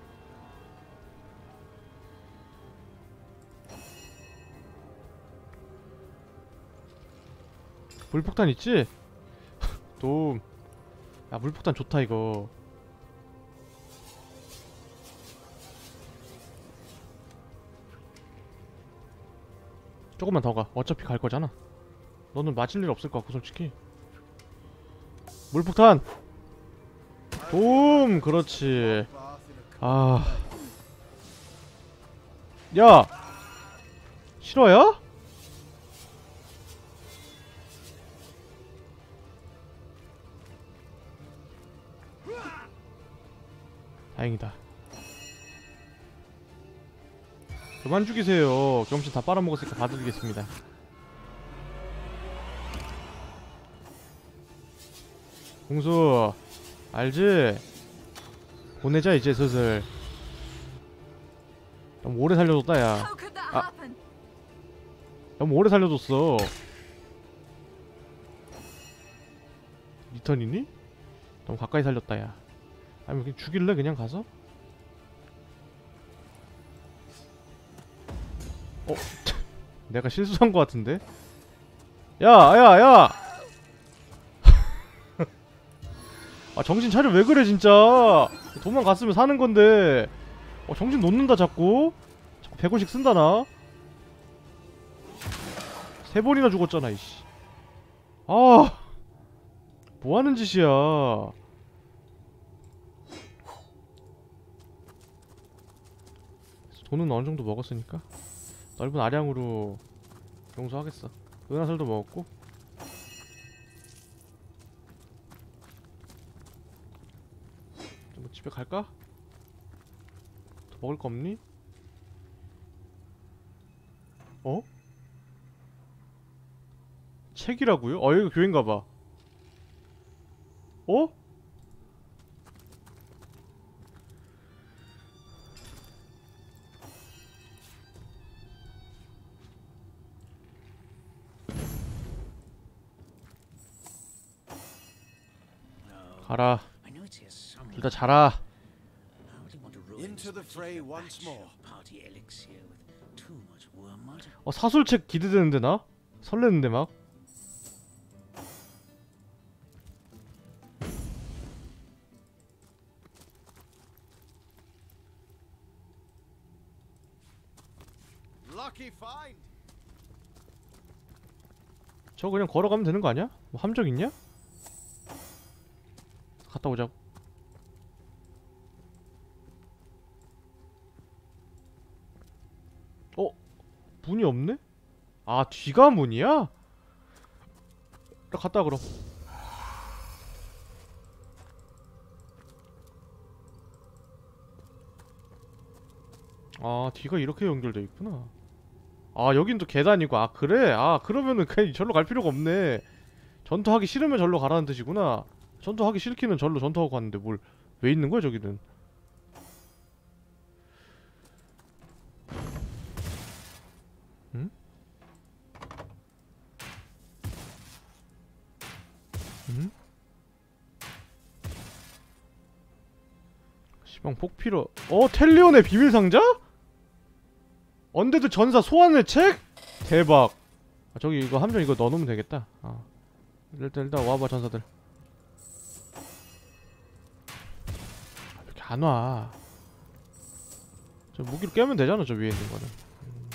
물폭탄 있지? 도움. 야 물폭탄 좋다 이거 조금만 더 가. 어차피 갈 거잖아. 너는 맞을 일 없을 것 같고 솔직히. 물폭탄! 도움! 그렇지. 아. 야! 싫어요? 다행이다 그만 죽이세요 경신 다 빨아먹었으니까 받아드리겠습니다 공수 알지? 보내자 이제 슬슬 너무 오래 살려줬다 야 아. 너무 오래 살려줬어 리턴이니? 너무 가까이 살렸다 야 아니 그냥 죽일래 그냥 가서? 어? 내가 실수한 것 같은데? 야! 야! 야! 아 정신 차려 왜 그래 진짜 도망갔으면 사는 건데 어 정신 놓는다 자꾸 자꾸 150 쓴다 나 세 번이나 죽었잖아 이씨 아 뭐하는 짓이야 돈은 어느 정도 먹었으니까 넓은 아량으로 용서하겠어 은하설도 먹었고 뭐 집에 갈까? 더 먹을 거 없니? 어? 책이라고요? 어 여기 교회인가봐 어? With too much wormwood. 어 사술책 기대되는데 나? 설레는데 막. 저 그냥 걸어가면 되는 거 아니야? 뭐 함정 있냐? 갔다 오자고 어? 문이 없네? 아 뒤가 문이야? 나 갔다 와, 그럼 아 뒤가 이렇게 연결돼 있구나 아 여긴 또 계단이고 아 그래? 아 그러면은 그냥 절로 갈 필요가 없네 전투하기 싫으면 절로 가라는 뜻이구나 전투하기 싫기는 절로 전투하고 갔는데 뭘 왜 있는 거야 저기는 응? 응? 시방 폭피로 어 텔리온의 비밀 상자? 언데드 전사 소환의 책? 대박 아, 저기 이거 함정 이거 넣어놓으면 되겠다 아. 일단 일단 와봐 전사들 안 와 저 무기를 깨면 되잖아 저 위에 있는 거는 음.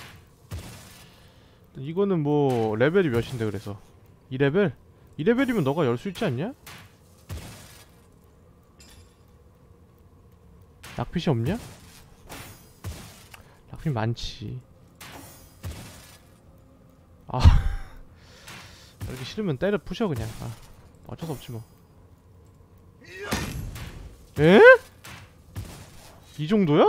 이거는 뭐 레벨이 몇인데 그래서 2레벨? 2레벨이면 너가 열 수 있지 않냐? 낙핏이 없냐? 낙핏 많지 아 이렇게 싫으면 때려 부셔 그냥 아 어쩔 수 없지 뭐 에? 이 정도야?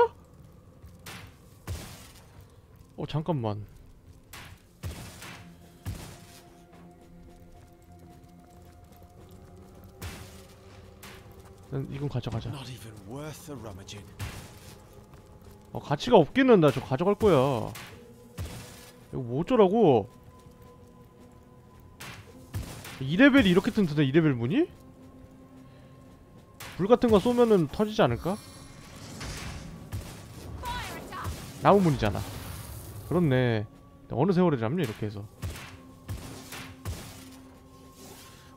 어 잠깐만 난 이건 가져가자. 어 가치가 없기는 나 저 가져갈 거야 이거 뭐 어쩌라고 2레벨이 이렇게 튼튼해 2레벨 문이? 불 같은 거 쏘면은 터지지 않을까? 나무 문이잖아. 그렇네. 어느 세월에 잡냐 이렇게 해서.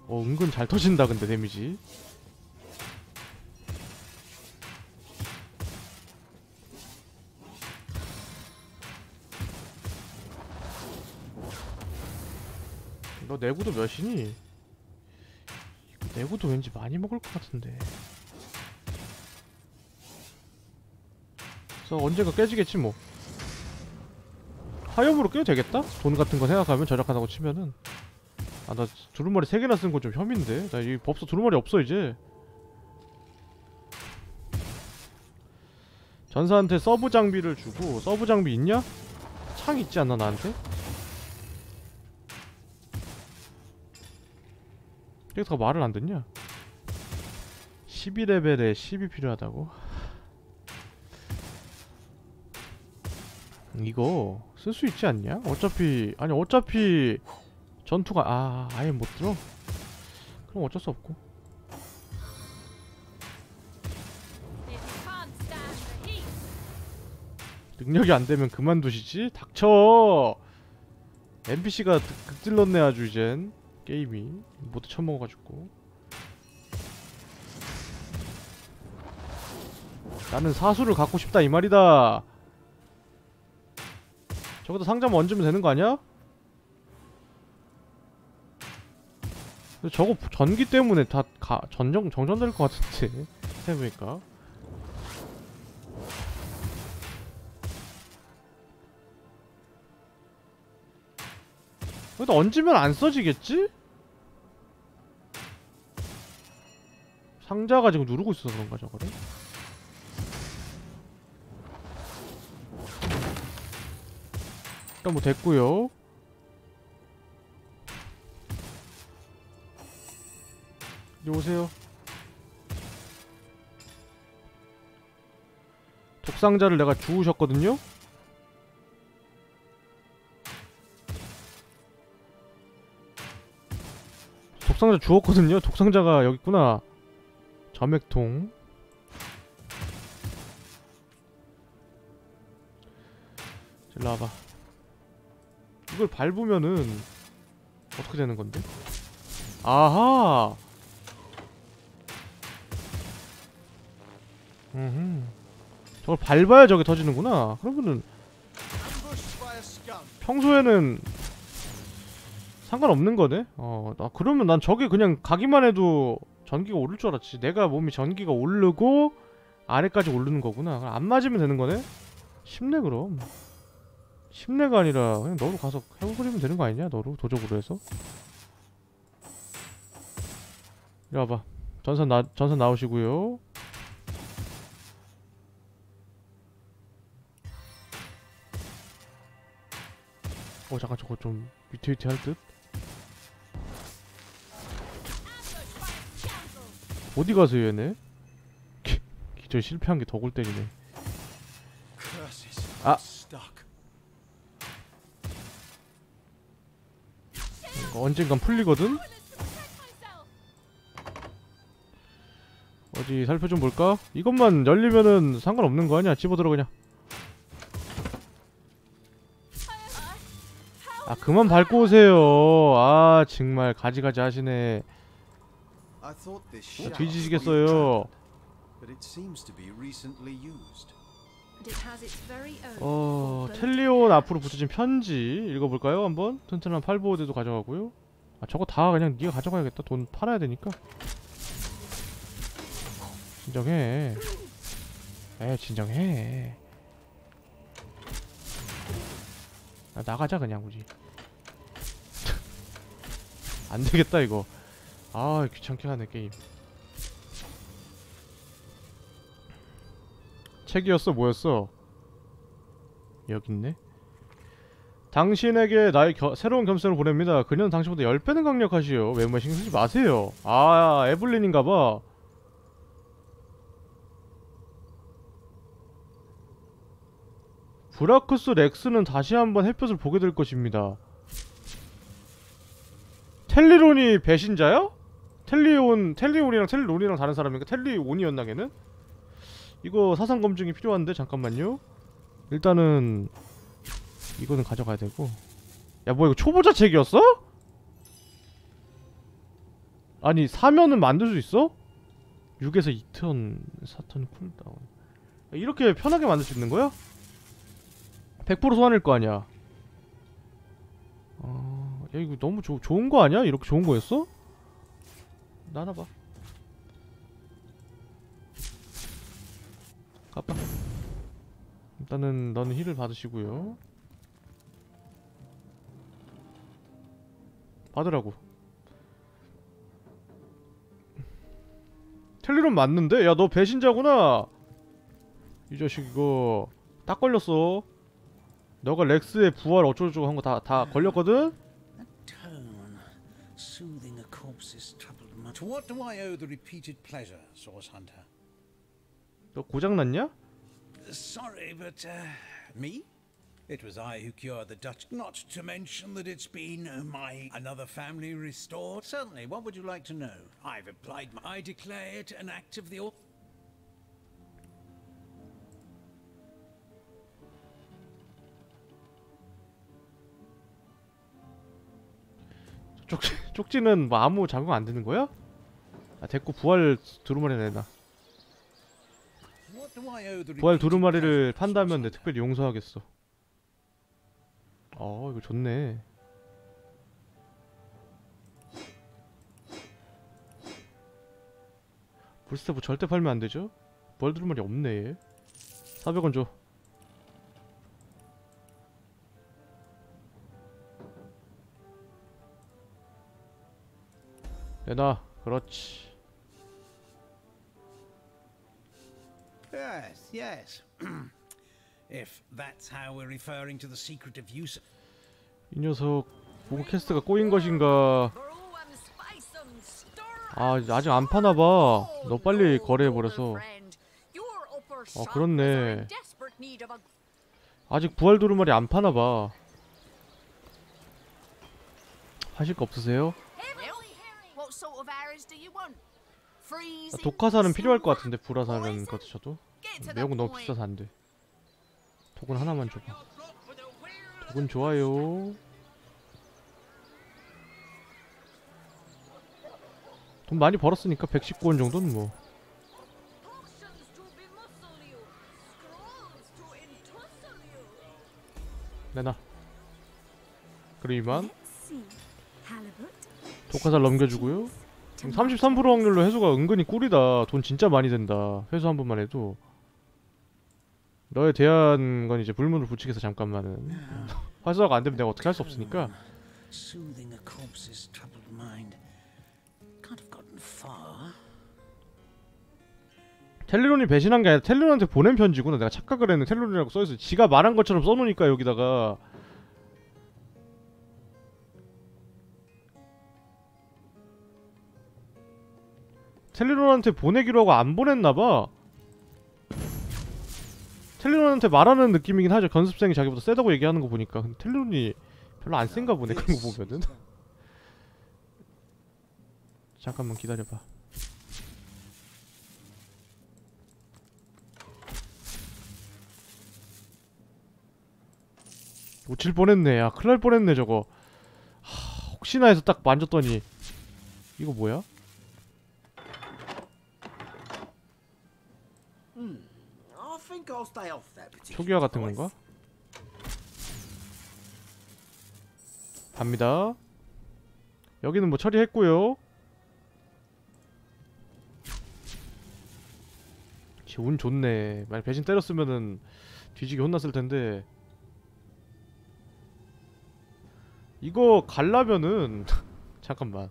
어 은근 잘 터진다 근데 데미지. 너 내구도 몇이니? 내구도 왠지 많이 먹을 것 같은데 그래서 언젠가 깨지겠지 뭐 화염으로 깨도 되겠다? 돈 같은 거 생각하면 절약한다고 치면은 아 나 두루마리 3개나 쓴거좀 혐인데? 나 이 법사 두루마리 없어 이제 전사한테 sub 장비를 주고 서브 장비 있냐? 창 있지 않나 나한테? 캐릭터가 말을 안 듣냐? 12레벨에 10이 필요하다고? 이거 쓸 수 있지 않냐? 어차피 아니 어차피 전투가 아 아예 못 들어? 그럼 어쩔 수 없고 능력이 안 되면 그만두시지? 닥쳐! NPC가 극질렀네 아주 이젠 게임이 모두 처먹어가지고 나는 사수를 갖고 싶다 이 말이다 저기다 상자만 얹으면 되는 거 아니야? 근데 저거 전기 때문에 다 가, 전정, 정전될 것 같은데 해보니까 여기다 얹으면 안 써지겠지? 상자가 지금 누르고 있어서 그런가 저거를? 일단 뭐 됐고요. 이리 오세요. 독상자를 내가 주우셨거든요? 독상자 주웠거든요? 독상자가 여기 있구나. 점액통. 일로 와봐 이걸 밟으면은 어떻게 되는 건데? 아하 음 저걸 밟아야 저게 터지는구나 그러면은. 평소에는 상관없는 거네? 어, 나 그러면 난 저게 그냥 가기만 해도 전기가 오를 줄 알았지. 내가 몸이 전기가 오르고 아래까지 오르는 거구나. 안 맞으면 되는 거네? 쉽네 그럼. 쉽네가 아니라 그냥 너로 가서 해버리면 되는 거 아니냐? 너로 도적으로 해서. 이리 와봐. 전선 나 전선 나오시고요. 어 잠깐 저거 좀 위태위태 할 듯? 어디 가세요 얘네? 기, 기절 실패한 게 더 골 때리네 Curses. 아. Stuck. 이거 언젠간 풀리거든? 어디 살펴 좀 볼까? 이것만 열리면은 상관없는 거 아니야? 집어들어 그냥 아 그만 밟고 오세요 아 정말 가지가지 하시네 아, shaft 뒤지시겠어요 but it seems to be recently used. 어... 텔리온 앞으로 붙여진 편지 읽어볼까요 한번? 튼튼한 팔보호대도 가져가고요. 아 저거 다 그냥 네가 가져가야겠다. 돈 팔아야 되니까. 진정해. 에 진정해. 아, 나가자 그냥 우리 안되겠다 이거. 아 귀찮게 하네 게임 책이었어 뭐였어? 여기 있네. 당신에게 나의 겨, 새로운 겸손을 보냅니다. 그녀는 당신보다 10배는 강력하시오. 외모에 신경 쓰지 마세요. 아 에블린인가봐. 브라크스 렉스는 다시 한번 햇볕을 보게 될 것입니다. 텔리론이 배신자야? 텔리온, 텔리온이랑 텔리론이랑 다른 사람인가? 텔리온이었나 걔는? 이거 사상 검증이 필요한데 잠깐만요. 일단은 이거는 가져가야 되고. 야, 뭐 이거 초보자 책이었어? 아니, 사면은 만들 수 있어? 6에서 2턴, 4턴 cooldown. 이렇게 편하게 만들 수 있는 거야? 100% 소환일 거 아니야. 어, 야 이거 너무 조, 좋은 거 아니야? 이렇게 좋은 거였어? 나눠봐. 까빠. 일단은 너는 힐을 받으시고요. 받으라고. 텔리론 맞는데? 야 너 배신자구나. 이 자식 이거 딱 걸렸어. 너가 렉스의 부활 어쩌고저쩌고 한 거 다 다 걸렸거든? What do I owe the repeated pleasure, Source Hunter? 너 고장 났냐? Sorry, but uh, me? It was I who cured the Dutch. Not to mention that it's been uh, my another family restored. Certainly. What would you like to know? I've applied. My, I declare it an act of the. 쪽지, 쪽지는 뭐 아무 작용 안 되는 거야? 아 됐고 부활 두루마리 내놔 What What do I owe the 부활 두루마리를 판다면 내 특별히 용서하겠어. 어 이거 좋네. 불스테프 절대 팔면 안 되죠? 부활 두루마리 없네. 얘. 400원 줘. 내놔. 그렇지. Yes, yes. if that's how we're referring to the secretive use 이 녀석 보고 캐스트가 꼬인 것인가? 아 아직 안 파나 봐. 너 빨리 거래해 버려서. 어 그렇네. 아직 부활 두루마리 안 파나 봐. 하실 거 없으세요? 독화살은 필요할 것 같은데 불화살은 저도 매운 거 너무 비싸서 안 돼. 독은 하나만 줘봐. 독은 좋아요. 돈 많이 벌었으니까 119원 정도는 뭐. 내놔. 그리고 이만 독화살 넘겨주고요. 지금 33% 확률로 회수가 은근히 꿀이다. 돈 진짜 많이 된다. 회수 한 번만 해도. 너에 대한 건 이제 불문을 붙이겠어 잠깐만은. 활성화가 안 되면 내가 어떻게 할 수 없으니까. 텔레론이 배신한 게 아니라 텔레론한테 보낸 편지구나. 내가 착각을 했는데 텔레론이라고 써있어. 지가 말한 것처럼 써놓으니까 여기다가. 텔레론한테 보내기로 하고 안 보냈나봐. 텔레론한테 말하는 느낌이긴 하죠. 견습생이 자기보다 세다고 얘기하는 거 보니까. 근데 텔레론이 별로 안 센가 보네. 그런 거 보면은. 잠깐만 기다려봐. 놓칠 뻔했네. 야, 큰일 날 뻔했네, 저거. 하, 혹시나 해서 딱 만졌더니 이거 뭐야? 초기화 같은. 건가? 갑니다. 여기는 뭐 처리했고요. 지, 운 좋네. 만약 배신 때렸으면은 뒤지게 혼났을 텐데. 이거 갈라면은 잠깐만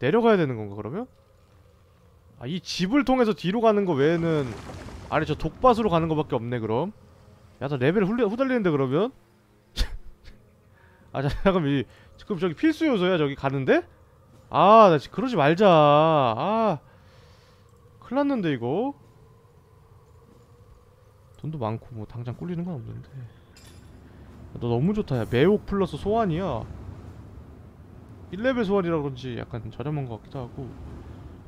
내려가야 되는 건가 그러면? 아 이 집을 통해서 뒤로 가는 거 외에는 아래 저 독밭으로 가는 거밖에 없네 그럼. 야 나 레벨 훌 후달리는데 그러면? 아 잠깐만 이 그럼 저기 필수 요소야 저기 가는데? 아나 그러지 말자. 아 큰일났는데 이거. 돈도 많고 뭐 당장 꿀리는 건 없는데. 너 너무 좋다. 야 매혹 플러스 소환이야. 1레벨 소환이라 그런지 약간 저렴한 것 같기도 하고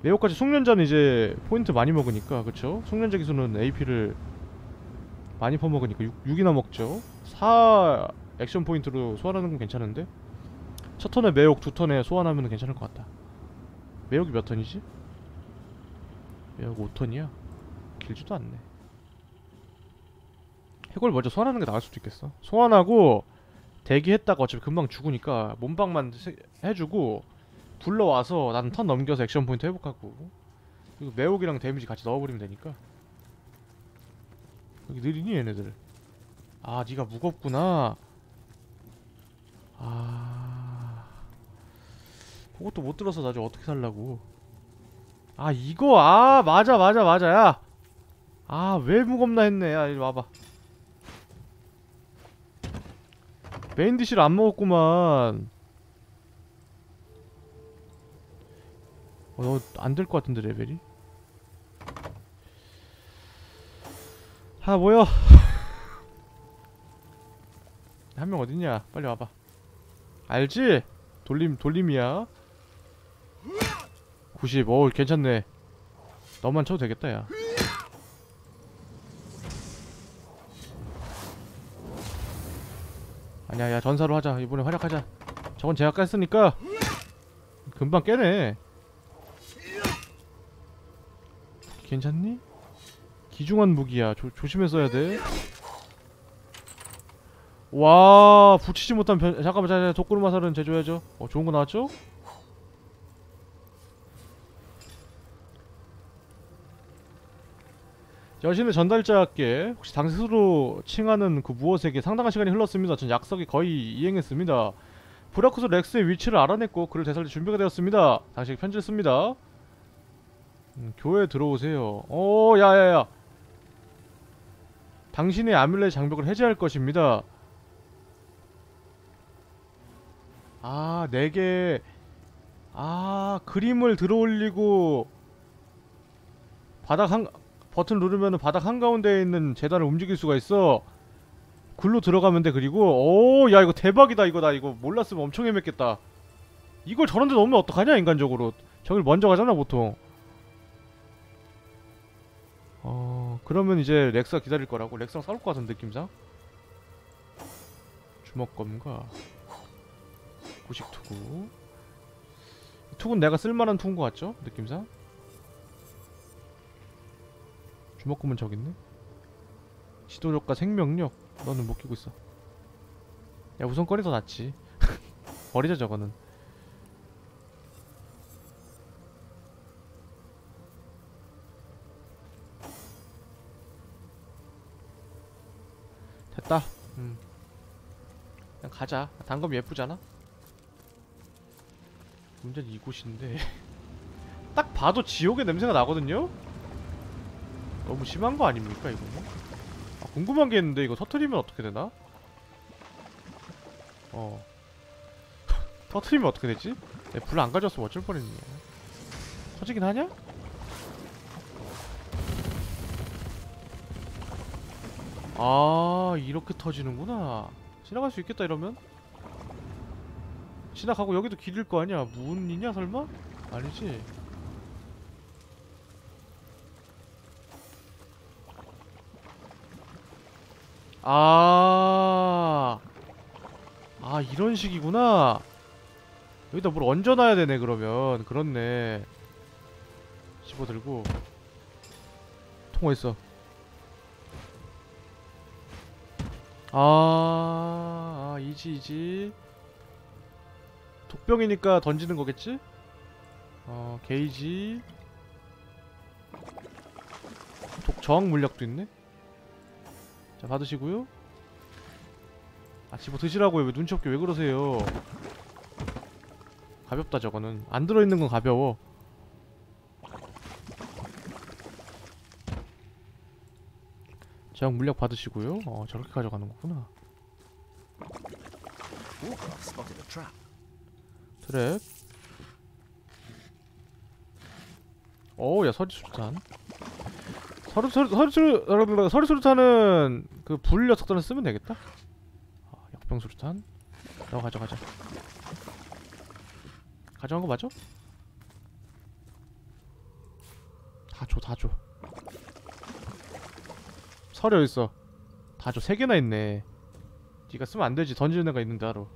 매혹까지 숙련자는 이제 포인트 많이 먹으니까 그쵸? 숙련자 기수는 AP를 많이 퍼먹으니까 6, 6이나 먹죠. 4 액션 포인트로 소환하는 건 괜찮은데 첫 턴에 매혹 두 턴에 소환하면 괜찮을 것 같다. 매혹이 몇 턴이지? 매혹 5턴이야? 길지도 않네. 해골 먼저 소환하는 게 나을 수도 있겠어. 소환하고 대기했다가 어차피 금방 죽으니까 몸빵만 세- 해주고 불러와서 나는 턴 넘겨서 액션 포인트 회복하고 그리고 매혹이랑 데미지 같이 넣어버리면 되니까. 여기 느리니 얘네들? 아 니가 무겁구나. 아. 그것도 못 들어서 나중에 어떻게 살라고. 아 이거 아 맞아 맞아 맞아 야 아 왜 무겁나 했네. 야 이리 와봐. main dish를 안 먹었구만 어, 안될 것 같은데 레벨이? 아 뭐야 한명 어딨냐? 빨리 와봐. 알지? 돌림 돌림이야. 90 어우 괜찮네. 너만 쳐도 되겠다 야. 아니야 야 전사로 하자. 이번에 활약하자. 저건 제가 깼으니까 금방 깨네 괜찮니? 기중한 무기야. 조, 조심해 써야 돼. 와 붙이지 못한 변 잠깐만 잠깐만 독구르마살은 제조해야죠. 어 좋은 거 나왔죠? 여신의 전달자께 혹시 당 스스로 칭하는 그 무엇에게 상당한 시간이 흘렀습니다. 전 약속이 거의 이행했습니다. 브라쿠스 렉스의 위치를 알아냈고 그를 되살릴 준비가 되었습니다. 당신에게 편지를 씁니다. 음, 교회에 들어오세요. 오 야야야. 당신의 아뮬렛 장벽을 해제할 것입니다. 아, 네 개. 아, 그림을 들어올리고 바닥 한 버튼 누르면 바닥 한가운데에 있는 재단을 움직일 수가 있어. 글로 들어가면 돼. 그리고 오, 야 이거 대박이다. 이거 나 이거 몰랐으면 엄청 헤맸겠다. 이걸 저런 데 넣으면 어떡하냐, 인간적으로. 저길 먼저 가잖아, 보통. 그러면 이제 렉스가 기다릴 거라고. 렉스랑 싸울 것 같은 느낌상. 주먹검과 구식 투구. 투구는 내가 쓸만한 투구인 것 같죠? 느낌상. 주먹검은 저기 있네. 시도력과 생명력. 너는 못 끼고 있어. 야 우선 꺼리 더 낫지. 버리자 저거는. 됐다. 음. 그냥 가자. 단검 예쁘잖아. 문제는 이곳인데 딱 봐도 지옥의 냄새가 나거든요? 너무 심한 거 아닙니까 이거는? 아, 궁금한 게 있는데 이거 터트리면 어떻게 되나? 어 터트리면 어떻게 되지? 불안 가져왔으면 어쩔 뻔했네 터지긴 하냐? 아 이렇게 터지는구나 지나갈 수 있겠다 이러면 지나가고 여기도 길일 거 아니야 문이냐 설마? 아니지 아, 아 이런 식이구나. 여기다 뭘 얹어놔야 되네 그러면. 그렇네. 집어들고 통화했어. 아, 아 이지 이지. 독병이니까 던지는 거겠지? 어 게이지. 독 저항 물약도 있네. 자 받으시고요 아 집어 드시라고요 왜 눈치 없게 왜 그러세요 가볍다 저거는 안 들어있는 건 가벼워 저항 물약 받으시고요 어 저렇게 가져가는 거구나. 트랩 어우야 서리수탄 서류 서류 서류 서류 서류 수류탄은 그 불 녀석들은 쓰면 되겠다. 아, 약병 수류탄. 너 가져가자. 가져간 거 맞아? 다 줘, 다 줘. 어디 있어? 다 줘. 세 개나 있네. 네가 쓰면 안 되지. 던지는 애가 있는데 하루.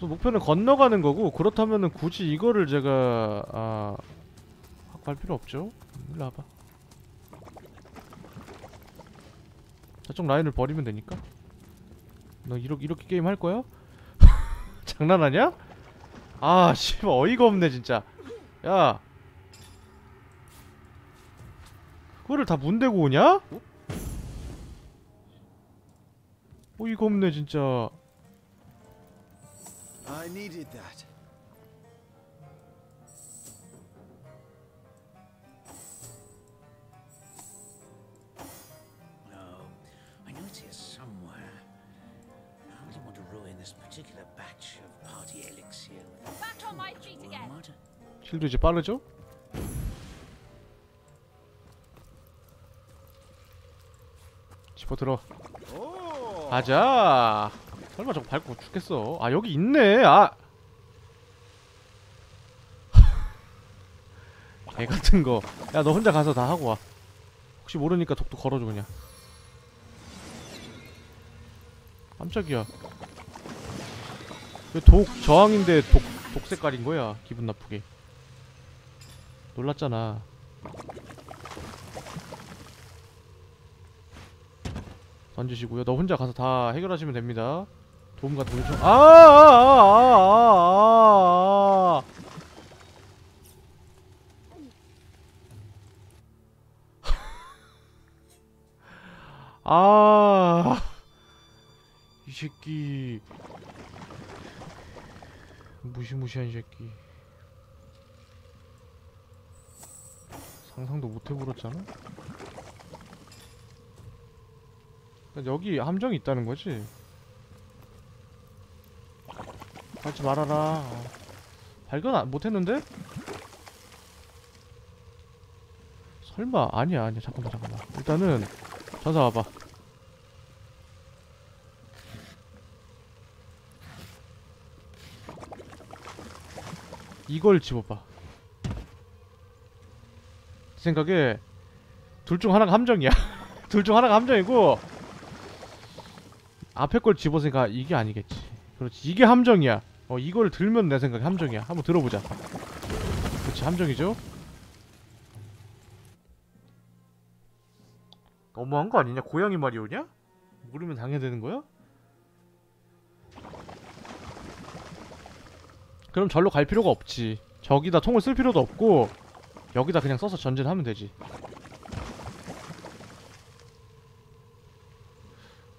또 목표는 건너가는 거고 그렇다면은 굳이 이거를 제가 아 확보할 필요 없죠 일로 와봐 저쪽 라인을 버리면 되니까 너 이렇게, 이렇게 게임 할 거야? 장난하냐? 아 씨발 어이가 없네 진짜 야 그거를 다 문 대고 오냐? 어이가 없네 진짜 I needed that. 힐도 이제 빠르죠? 집어 들어. 가자. 설마 저거 밟고 죽겠어? 아 여기 있네. 아. 개같은 거야 너 혼자 가서 다 하고 와. 혹시 모르니까 독도 걸어줘 그냥. 깜짝이야. 왜 독 저항인데 독 독 색깔인 거야? 기분 나쁘게 놀랐잖아. 던지시고요. 너 혼자 가서 다 해결하시면 됩니다. 도움 같은 거 요청 아, 아아아아아아. 아, 이 새끼. 무시무시한 이 새끼 상상도 못 해버렸잖아. 여기 함정이 있다는 거지. 하지 말아라. 어. 발견 안, 못했는데? 설마 아니야 아니야. 잠깐만 잠깐만. 일단은 전사 와봐. 이걸 집어봐. 제 생각에 둘 중 하나가 함정이야. 둘 중 하나가 함정이고 앞에 걸 집었으니까 이게 아니겠지. 그렇지. 이게 함정이야. 어 이걸 들면 내 생각에 함정이야. 한번 들어보자. 그렇지. 함정이죠? 너무한 거 아니냐? 고양이 마리오냐? 모르면 당해야 되는 거야? 그럼 절로 갈 필요가 없지. 저기다 통을 쓸 필요도 없고 여기다 그냥 써서 전진하면 되지.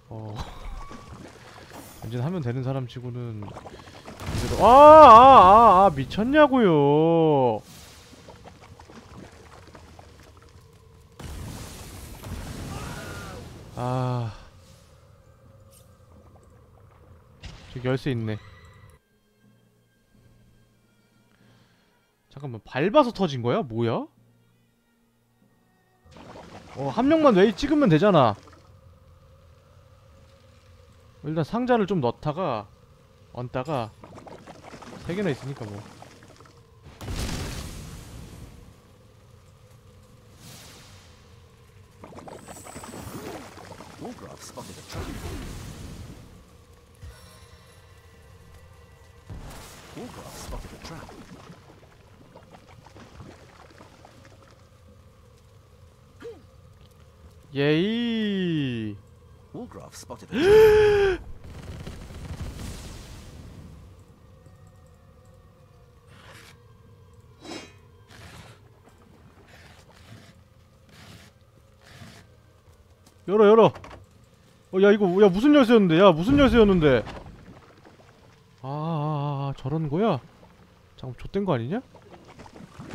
어... 전진하면 되는 사람 치고는 그래도- 아, 아, 아, 아, 미쳤냐고요. 아... 저기 열쇠 있네 잠깐만 밟아서 터진 거야? 뭐야? 어, 한 명만 way 찍으면 되잖아. 일단 상자를 좀 넣다가 얹다가 세 개나 있으니까 뭐. Wargraf spotted a trap. Wargraf spotted a trap. 예이. 열어 열어. 어 야 이거 야 무슨 열쇠였는데? 야 무슨 열쇠였는데? 아, 아, 아, 아 저런 거야? 잠깐 좆된 거 아니냐?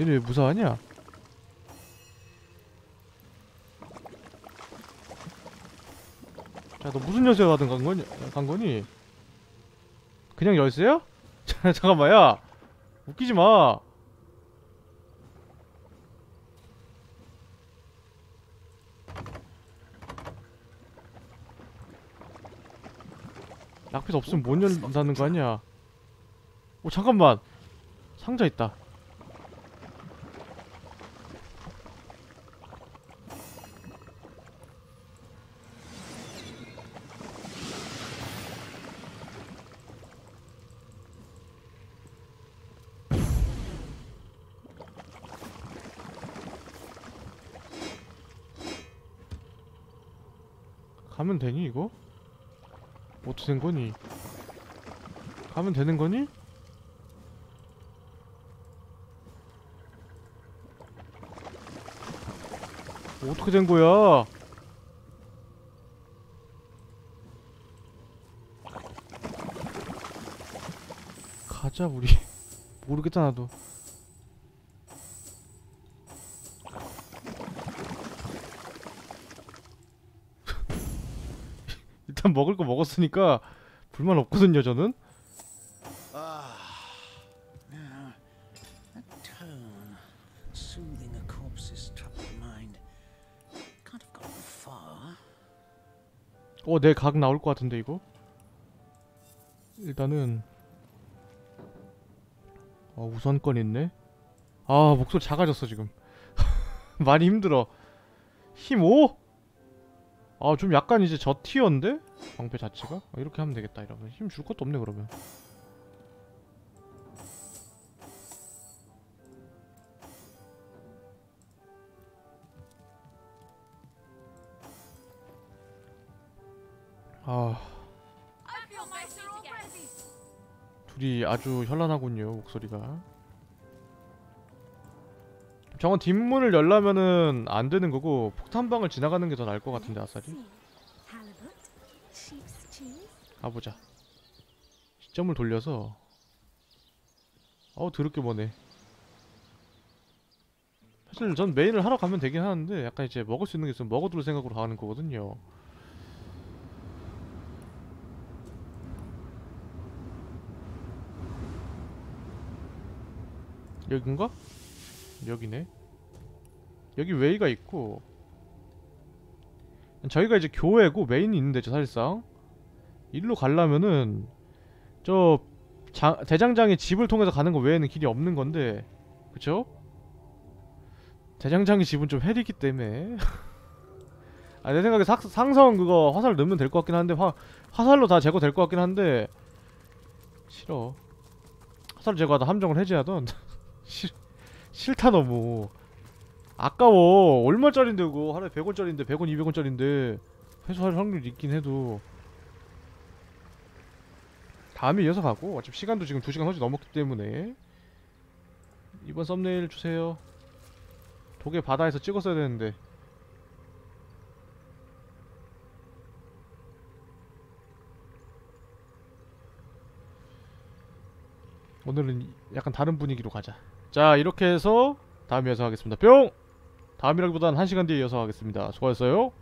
얘네 왜 무사하냐? 자, 너 무슨 열쇠 받은 간 거니? 간 거니? 그냥 열쇠야? 자, 잠깐만, 야! 웃기지 마! 락핏 없으면 못 열다는 거 아니야? 오, 잠깐만! 상자 있다. 가면 되니 이거? 어떻게 된 거니? 가면 되는 거니? 어떻게 된 거야? 가자 우리 모르겠다 나도 일단 먹을 거 먹었으니까 불만 없거든요 저는 gone far. 어내 각 나올 것 같은데 이거 일단은 어 우선권 있네 아 목소리 작아졌어 지금 많이 힘들어 힘 5? 아 좀 약간 이제 저 티어인데? 방패 자체가? 아, 이렇게 하면 되겠다 이러면. 힘 줄 것도 없네 그러면. 아. 둘이 아주 현란하군요 목소리가. 정원 뒷문을 열려면은 안되는 거고 폭탄방을 지나가는 게 더 나을 것 같은데 아사리? 가보자. 시점을 돌려서. 어우 더럽게 머네. 사실 전 메인을 하러 가면 되긴 하는데 약간 이제 먹을 수 있는 게 있으면 먹어둘 생각으로 가는 거거든요. 여긴가? 여기네. 여기 웨이가 있고. 저희가 이제 교회고 메인이 있는데 저 사실상 일로 가려면은 저 장, 대장장의 집을 통해서 가는 거 외에는 길이 없는 건데 그쵸? 대장장의 집은 좀 헬이기 때문에. 아, 내 생각에 삭, 상성 그거 화살 넣으면 될 것 같긴 한데 화, 화살로 다 제거될 것 같긴 한데 싫어. 화살 제거하다 함정을 해제하던? 싫, 싫다 너무. 아까워. 얼마짜린데 그거? 하루에 100원짜린데 100원 200원짜린데. 회수할 확률 있긴 해도 다음에 이어서 가고 어차피 시간도 지금 2시간 훨씬 넘었기 때문에. 이번 썸네일 주세요. 독일 바다에서 찍었어야 되는데. 오늘은 약간 다른 분위기로 가자. 자 이렇게 해서 다음에 이어서 하겠습니다. 뿅! 다음이라기보단 1시간 뒤에 이어서 하겠습니다. 수고하셨어요